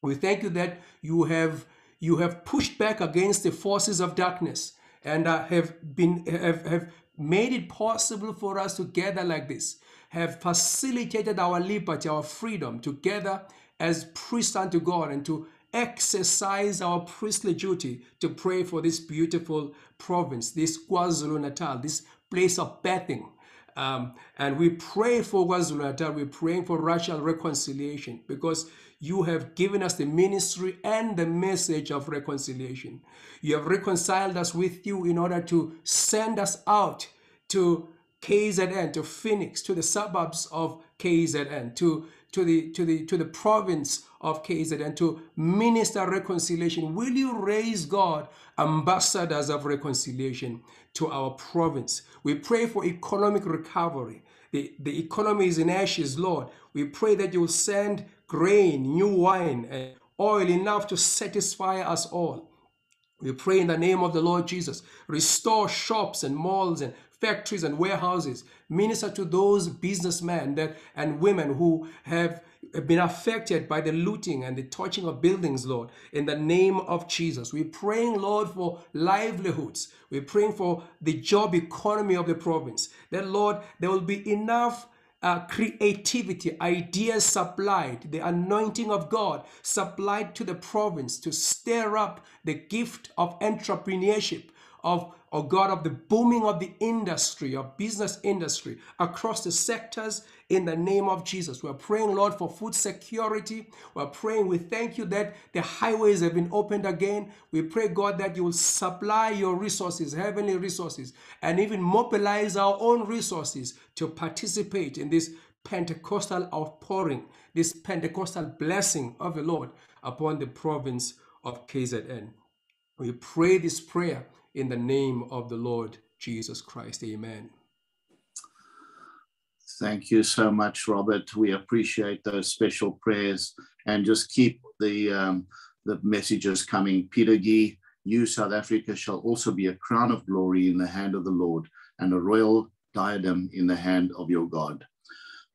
We thank you that you have you have pushed back against the forces of darkness and uh, have been have, have made it possible for us to gather like this have facilitated our liberty our freedom together as priests unto god and to exercise our priestly duty to pray for this beautiful province, this KwaZulu Natal, this place of bathing. Um, and we pray for KwaZulu Natal, we're praying for racial reconciliation because you have given us the ministry and the message of reconciliation. You have reconciled us with you in order to send us out to KZN, to Phoenix, to the suburbs of KZN, to, to, the, to, the, to the province of KZN, to minister reconciliation. Will you raise God ambassadors of reconciliation to our province? We pray for economic recovery. The, the economy is in ashes, Lord. We pray that you will send grain, new wine, and oil enough to satisfy us all. We pray in the name of the Lord Jesus. Restore shops and malls and factories and warehouses. Minister to those businessmen that, and women who have been affected by the looting and the touching of buildings, Lord, in the name of Jesus. We're praying, Lord, for livelihoods. We're praying for the job economy of the province. That, Lord, there will be enough uh, creativity, ideas supplied, the anointing of God supplied to the province to stir up the gift of entrepreneurship, of oh God, of the booming of the industry, of business industry across the sectors in the name of Jesus. We're praying, Lord, for food security. We're praying, we thank you that the highways have been opened again. We pray, God, that you will supply your resources, heavenly resources, and even mobilize our own resources to participate in this Pentecostal outpouring, this Pentecostal blessing of the Lord upon the province of KZN. We pray this prayer in the name of the Lord Jesus Christ. Amen. Thank you so much, Robert. We appreciate those special prayers and just keep the um, the messages coming. Peter Gee, you, South Africa, shall also be a crown of glory in the hand of the Lord and a royal diadem in the hand of your God.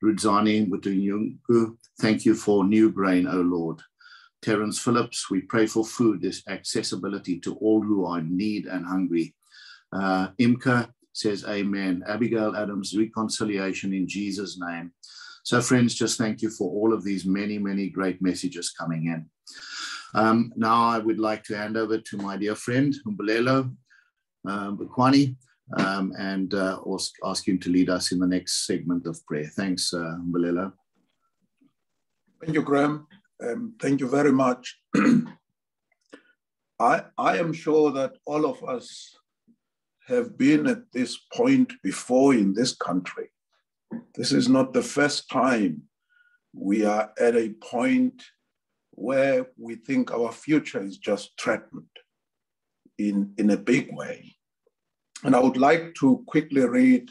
Rudzani Mutunyungu, thank you for new grain, O Lord. Terence Phillips, we pray for food, this accessibility to all who are in need and hungry. Uh, Imka says, Amen. Abigail Adams, reconciliation in Jesus' name. So, friends, just thank you for all of these many, many great messages coming in. Um, now, I would like to hand over to my dear friend, Humbulelo um, Bukwani, um, and uh, ask, him to lead us in the next segment of prayer. Thanks, uh. Thank you, Graham. Um, thank you very much. I, I am sure that all of us have been at this point before in this country. This is not the first time we are at a point where we think our future is just threatened in, in a big way. And I would like to quickly read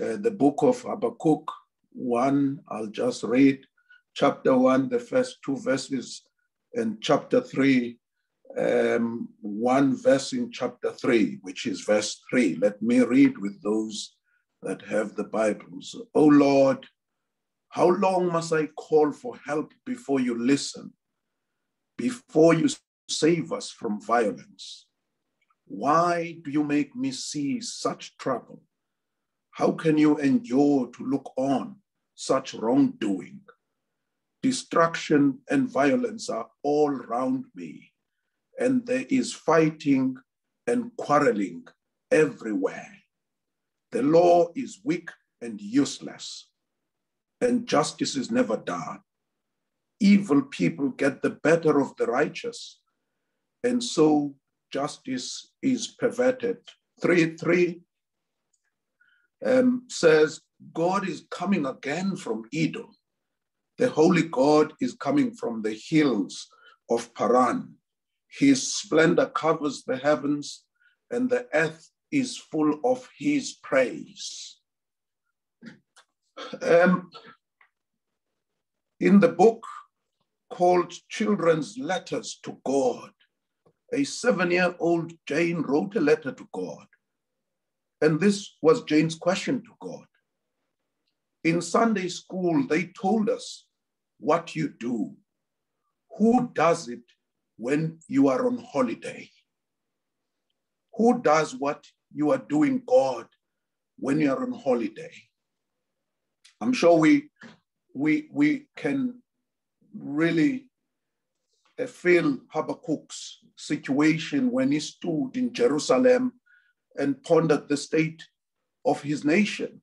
uh, the book of Habakkuk 1. I'll just read chapter 1, the first two verses, and chapter 3, um, one verse in chapter 3, which is verse 3. Let me read with those that have the Bibles. O Lord, how long must I call for help before you listen, before you save us from violence? Why do you make me see such trouble? How can you endure to look on such wrongdoing? Destruction and violence are all round me and there is fighting and quarreling everywhere. The law is weak and useless, and justice is never done. Evil people get the better of the righteous, and so justice is perverted. 3 3 um, says, God is coming again from Edom. The holy God is coming from the hills of Paran. His splendor covers the heavens, and the earth is full of his praise. Um, in the book called Children's Letters to God, a seven year old Jane wrote a letter to God. And this was Jane's question to God. In Sunday school, they told us what you do. Who does it when you are on holiday? Who does what you are doing, God, when you are on holiday? I'm sure we, we, we can really uh, feel Habakkuk's situation when he stood in Jerusalem and pondered the state of his nation,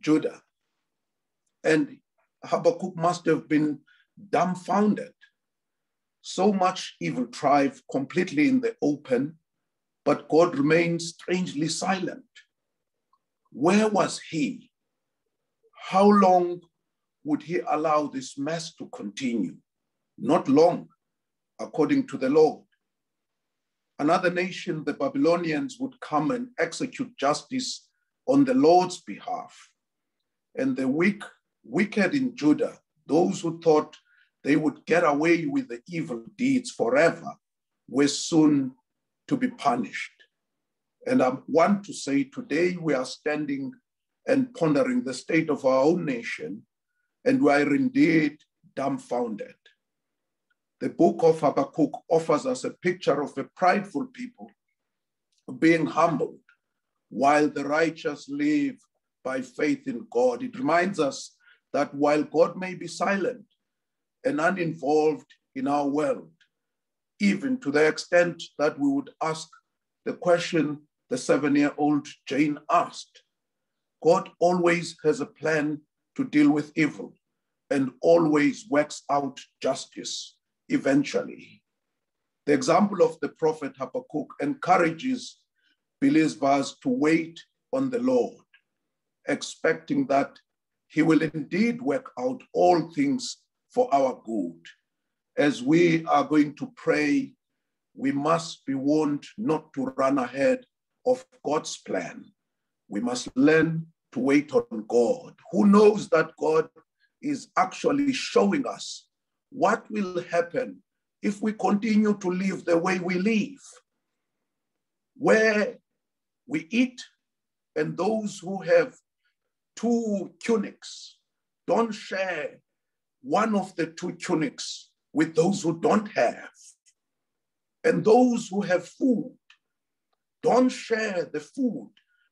Judah. And Habakkuk must have been dumbfounded. So much evil thrive completely in the open, but God remained strangely silent. Where was he? How long would he allow this mess to continue? Not long, according to the Lord. Another nation, the Babylonians, would come and execute justice on the Lord's behalf. And the weak, wicked in Judah, those who thought they would get away with the evil deeds forever, were soon to be punished. And I want to say today we are standing and pondering the state of our own nation, and we are indeed dumbfounded. The book of Habakkuk offers us a picture of a prideful people being humbled while the righteous live by faith in God. It reminds us that while God may be silent and uninvolved in our world, even to the extent that we would ask the question the seven year old Jane asked. God always has a plan to deal with evil and always works out justice eventually. The example of the prophet Habakkuk encourages believers to wait on the Lord, expecting that he will indeed work out all things for our good. As we are going to pray, we must be warned not to run ahead of God's plan. We must learn to wait on God. Who knows that God is actually showing us what will happen if we continue to live the way we live, where we eat, and those who have two tunics don't share one of the two tunics with those who don't have. And those who have food don't share the food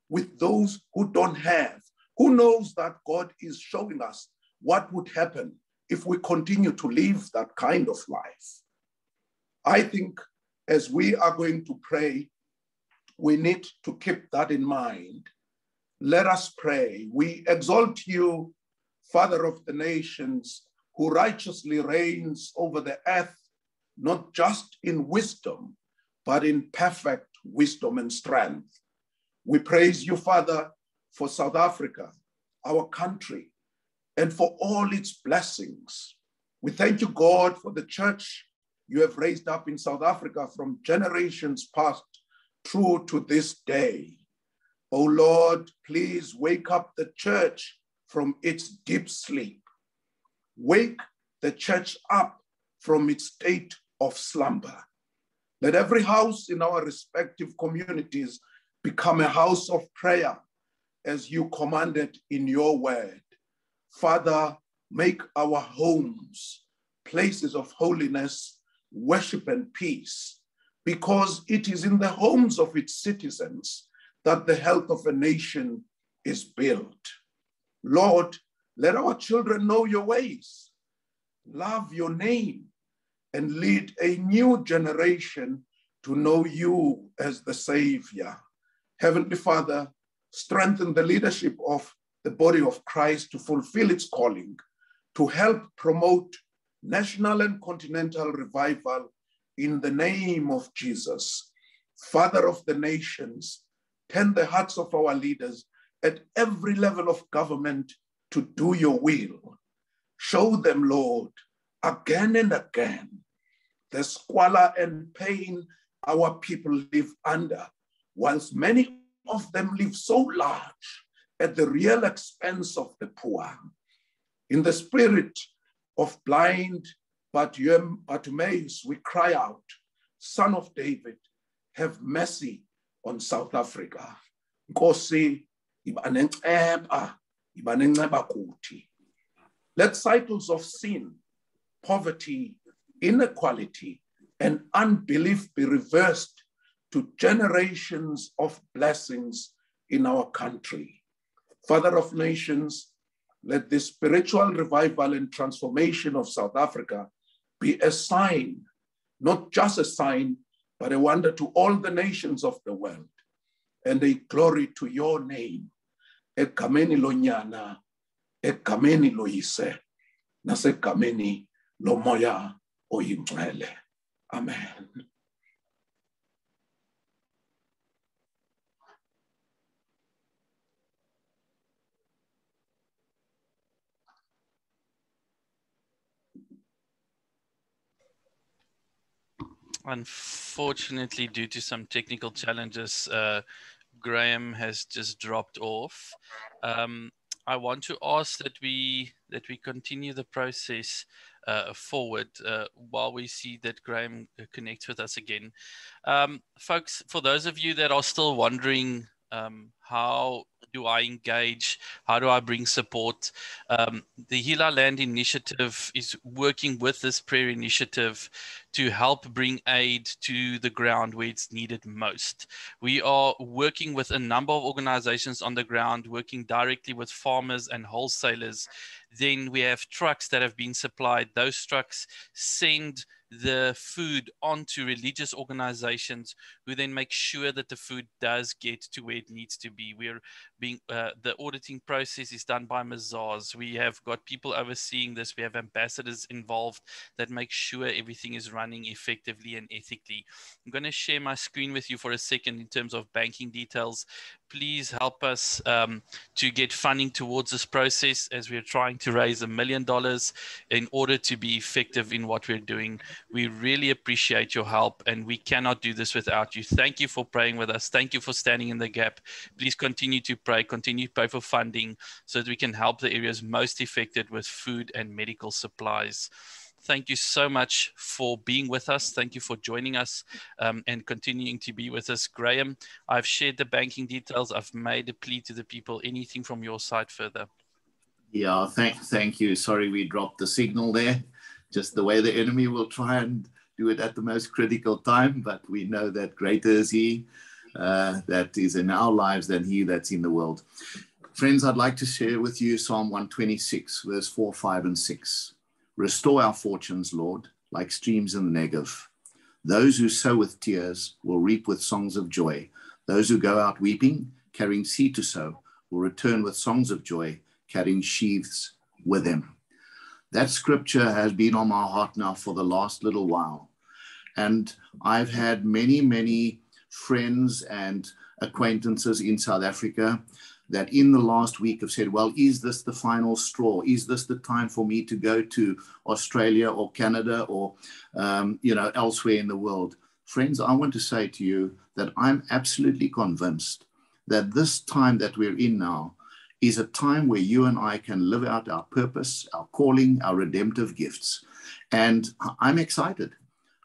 with those who don't have. Who knows that God is showing us what would happen if we continue to live that kind of life? I think as we are going to pray, we need to keep that in mind. Let us pray. We exalt you, Father of the nations, who righteously reigns over the earth, not just in wisdom, but in perfect wisdom and strength. We praise you, Father, for South Africa, our country, and for all its blessings. We thank you, God, for the church you have raised up in South Africa from generations past through to this day. Oh Lord, please wake up the church from its deep sleep. Wake the church up from its state of slumber. Let every house in our respective communities become a house of prayer as you commanded in your word. Father, make our homes places of holiness, worship, and peace, because it is in the homes of its citizens that the health of a nation is built. Lord, let our children know your ways, love your name, and lead a new generation to know you as the Savior. Heavenly Father, strengthen the leadership of the body of Christ to fulfill its calling, to help promote national and continental revival in the name of Jesus. Father of the nations, turn the hearts of our leaders at every level of government to do your will. Show them, Lord, again and again the squalor and pain our people live under, whilst many of them live so large at the real expense of the poor. In the spirit of blind Bartimaeus, we cry out, Son of David, have mercy on South Africa. Nkosi, Let cycles of sin, poverty, inequality and unbelief be reversed to generations of blessings in our country. Father of nations, let the spiritual revival and transformation of South Africa be a sign not just a sign, but a wonder to all the nations of the world, and a glory to your name. Egameni lonyana, egameni loyise, nasegameni lomoya oyingcwele. Amen. Unfortunately, due to some technical challenges, uh, Graham has just dropped off. Um, I want to ask that we that we continue the process uh, forward uh, while we see that Graham connects with us again. Um, folks, for those of you that are still wondering um, how do I engage? How do I bring support? Um, the Heal our Land Initiative is working with this prayer initiative to help bring aid to the ground where it's needed most. We are working with a number of organizations on the ground, working directly with farmers and wholesalers. Then we have trucks that have been supplied. Those trucks send the food onto religious organizations who then make sure that the food does get to where it needs to be. We're being uh, the auditing process is done by Mazars. We have got people overseeing this. We have ambassadors involved that make sure everything is running effectively and ethically. I'm going to share my screen with you for a second in terms of banking details please help us um, to get funding towards this process as we're trying to raise a million dollars in order to be effective in what we're doing. We really appreciate your help and we cannot do this without you. Thank you for praying with us. Thank you for standing in the gap. Please continue to pray, continue to pray for funding so that we can help the areas most affected with food and medical supplies. Thank you so much for being with us. Thank you for joining us um, and continuing to be with us. Graham, I've shared the banking details. I've made a plea to the people. Anything from your side further? Yeah, thank, thank you. Sorry we dropped the signal there. Just the way the enemy will try and do it at the most critical time, but we know that greater is he uh, that is in our lives than he that's in the world. Friends, I'd like to share with you Psalm 126, verse 4, 5, and 6. Restore our fortunes, Lord, like streams in the Negev. Those who sow with tears will reap with songs of joy. Those who go out weeping, carrying seed to sow, will return with songs of joy, carrying sheaves with them. That scripture has been on my heart now for the last little while. And I've had many, many friends and acquaintances in South Africa that in the last week have said, well, is this the final straw? Is this the time for me to go to Australia or Canada or, um, you know, elsewhere in the world? Friends, I want to say to you that I'm absolutely convinced that this time that we're in now is a time where you and I can live out our purpose, our calling, our redemptive gifts. And I'm excited.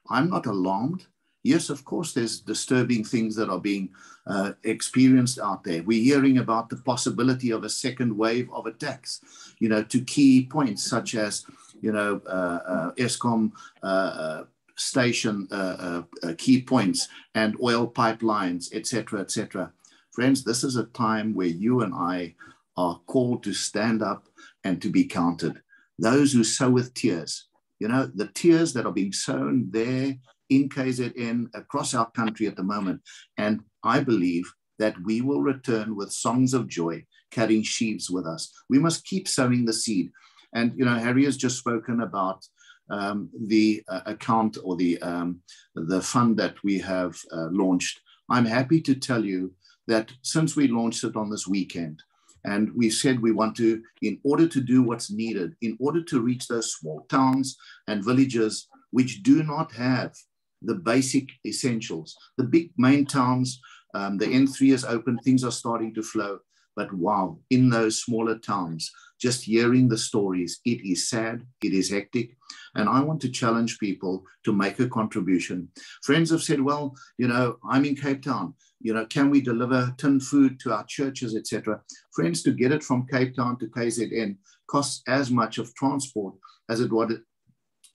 I'm not alarmed. Yes, of course, there's disturbing things that are being uh, experienced out there. We're hearing about the possibility of a second wave of attacks, you know, to key points such as, you know, uh, uh, Eskom uh, uh, station uh, key points and oil pipelines, etc., etc. Friends, this is a time where you and I are called to stand up and to be counted. Those who sow with tears, you know, the tears that are being sown there in KZN across our country at the moment. And I believe that we will return with songs of joy, carrying sheaves with us. We must keep sowing the seed. And, you know, Harry has just spoken about um, the uh, account or the, um, the fund that we have uh, launched. I'm happy to tell you that since we launched it on this weekend, and we said we want to, in order to do what's needed, in order to reach those small towns and villages which do not have the basic essentials. The big main towns, um, the N3 is open, things are starting to flow. But wow, in those smaller towns, just hearing the stories, it is sad, it is hectic. And I want to challenge people to make a contribution. Friends have said, well, you know, I'm in Cape Town. You know, can we deliver tin food to our churches, etc.? Friends, to get it from Cape Town to KZN costs as much of transport as it would,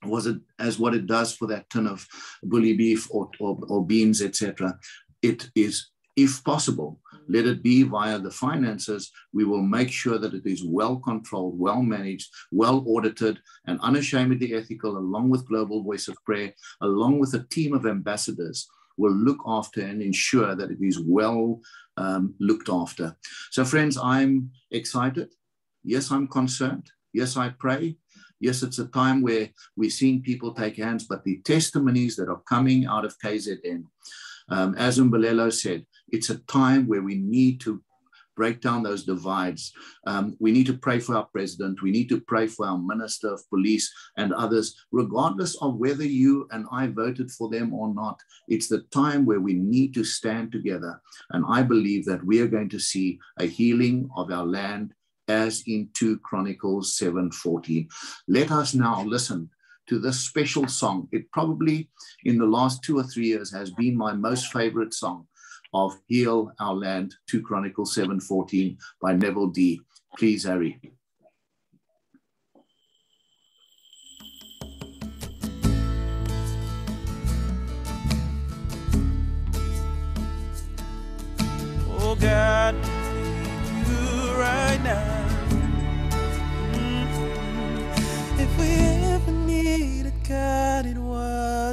was it as what it does for that ton of bully beef or, or, or beans, etc. It is if possible, let it be via the finances. We will make sure that it is well controlled, well managed, well audited, and unashamedly ethical, along with Global Voice of Prayer, along with a team of ambassadors will look after and ensure that it is well um, looked after. So, friends, I'm excited. Yes, I'm concerned. Yes, I pray. Yes, it's a time where we're seeing people take hands, but the testimonies that are coming out of KZN, um, as Umbalelo said, it's a time where we need to break down those divides. Um, we need to pray for our president. We need to pray for our minister of police and others, regardless of whether you and I voted for them or not. It's the time where we need to stand together. And I believe that we are going to see a healing of our land as in 2 Chronicles 7:14. Let us now listen to this special song. It probably in the last two or three years has been my most favorite song of Heal Our Land, 2 Chronicles 7.14 by Neville D. Please, Harry. Oh God,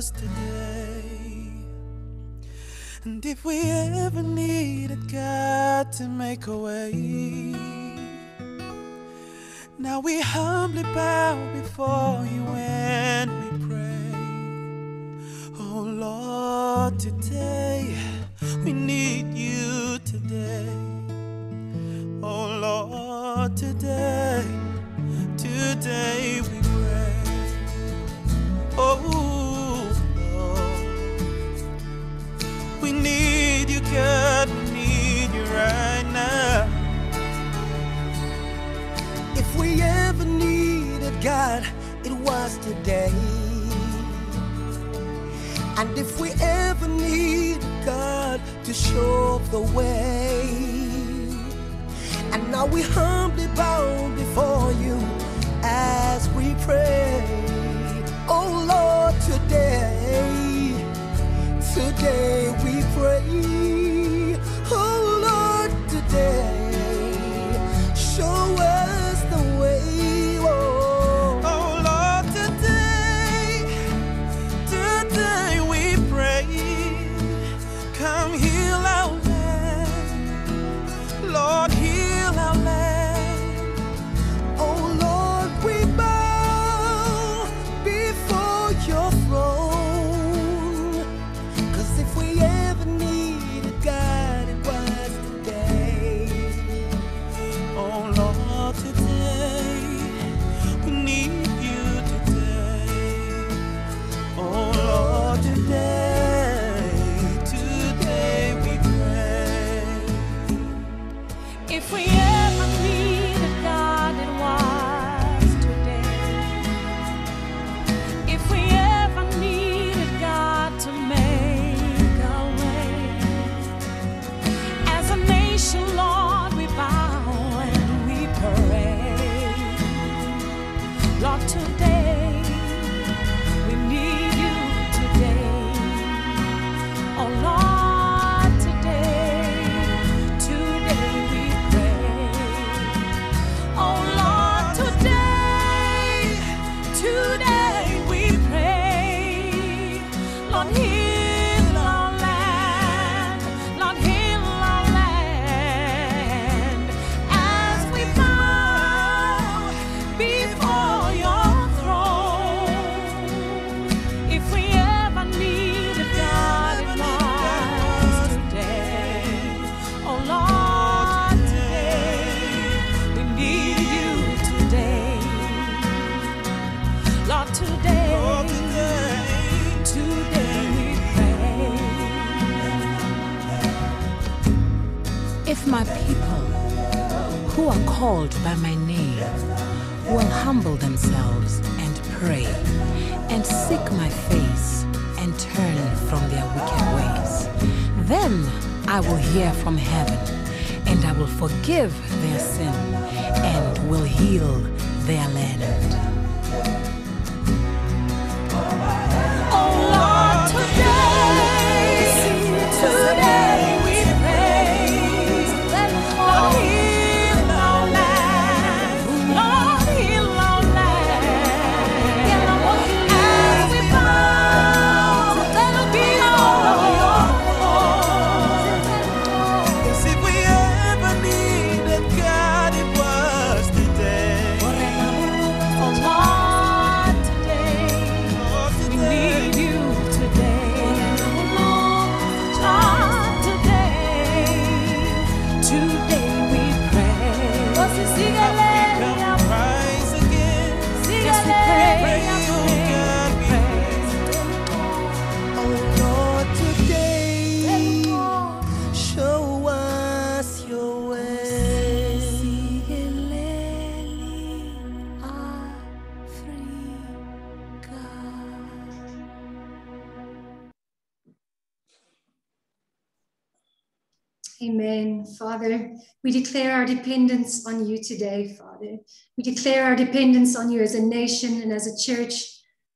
was today. And if we ever needed God to make a way, now we humbly bow before you and we pray. Oh Lord, today we need you today. Oh Lord, today, today we God, it was today. And if we ever need God to show the way, and now we humbly bow before you as we pray. Oh Lord, today today If my people, who are called by my name, will humble themselves and pray and seek my face and turn from their wicked ways, then I will hear from heaven and I will forgive their sin and will heal their land. Oh today, we declare our dependence on you today, Father. We declare our dependence on you as a nation and as a church.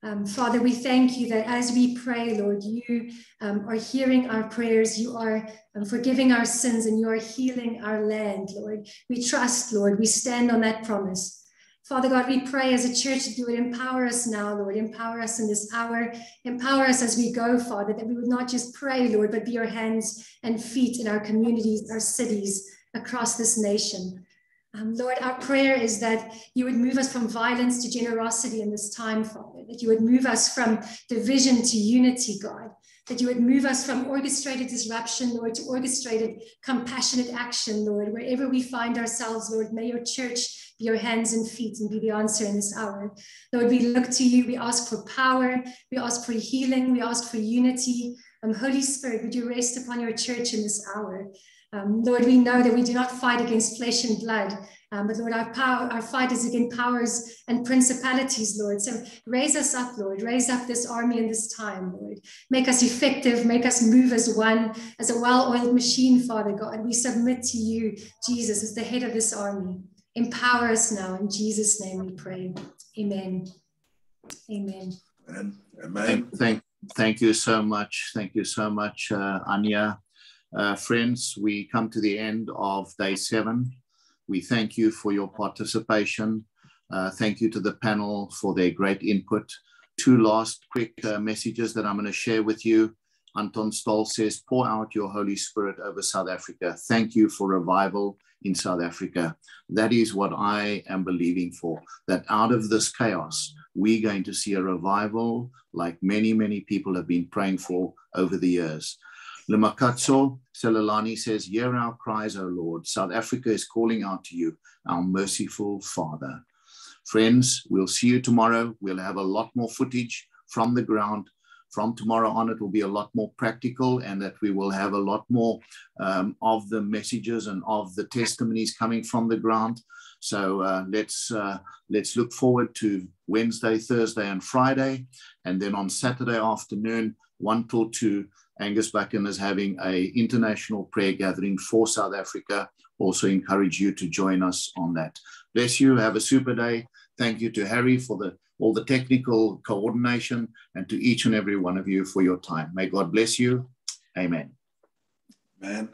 Um, Father, we thank you that as we pray, Lord, you um, are hearing our prayers, you are um, forgiving our sins, and you are healing our land, Lord. We trust, Lord, we stand on that promise. Father God, we pray as a church that you would empower us now, Lord. Empower us in this hour. Empower us as we go, Father, that we would not just pray, Lord, but be your hands and feet in our communities, our cities, across this nation. Um, Lord, our prayer is that you would move us from violence to generosity in this time, Father, that you would move us from division to unity, God, that you would move us from orchestrated disruption, Lord, to orchestrated compassionate action, Lord, wherever we find ourselves, Lord, may your church be your hands and feet and be the answer in this hour. Lord, we look to you. We ask for power. We ask for healing. We ask for unity. Um, Holy Spirit, would you rest upon your church in this hour? Um, Lord, we know that we do not fight against flesh and blood, um, but Lord, our power, our fight is against powers and principalities, Lord. So raise us up, Lord. Raise up this army in this time, Lord. Make us effective. Make us move as one, as a well-oiled machine, Father God. We submit to you, Jesus, as the head of this army. Empower us now. In Jesus' name we pray. Amen. Amen. Amen. Thank, thank, thank you so much. Thank you so much, uh, Anya. Uh, friends, we come to the end of day seven. We thank you for your participation. Uh, thank you to the panel for their great input. Two last quick uh, messages that I'm going to share with you. Anton Stoll says, pour out your Holy Spirit over South Africa. Thank you for revival in South Africa. That is what I am believing for, that out of this chaos, we're going to see a revival like many, many people have been praying for over the years. Limakatso Selalani says, Hear our cries, O Lord. South Africa is calling out to you, our merciful Father. Friends, we'll see you tomorrow. We'll have a lot more footage from the ground from tomorrow on, it will be a lot more practical and that we will have a lot more um, of the messages and of the testimonies coming from the ground. So uh, let's uh, let's look forward to Wednesday, Thursday, and Friday, and then on Saturday afternoon, one till two, Angus Buchan is having a international prayer gathering for South Africa. Also encourage you to join us on that. Bless you. Have a super day. Thank you to Harry for the all the technical coordination, and to each and every one of you for your time. May God bless you. Amen. Amen.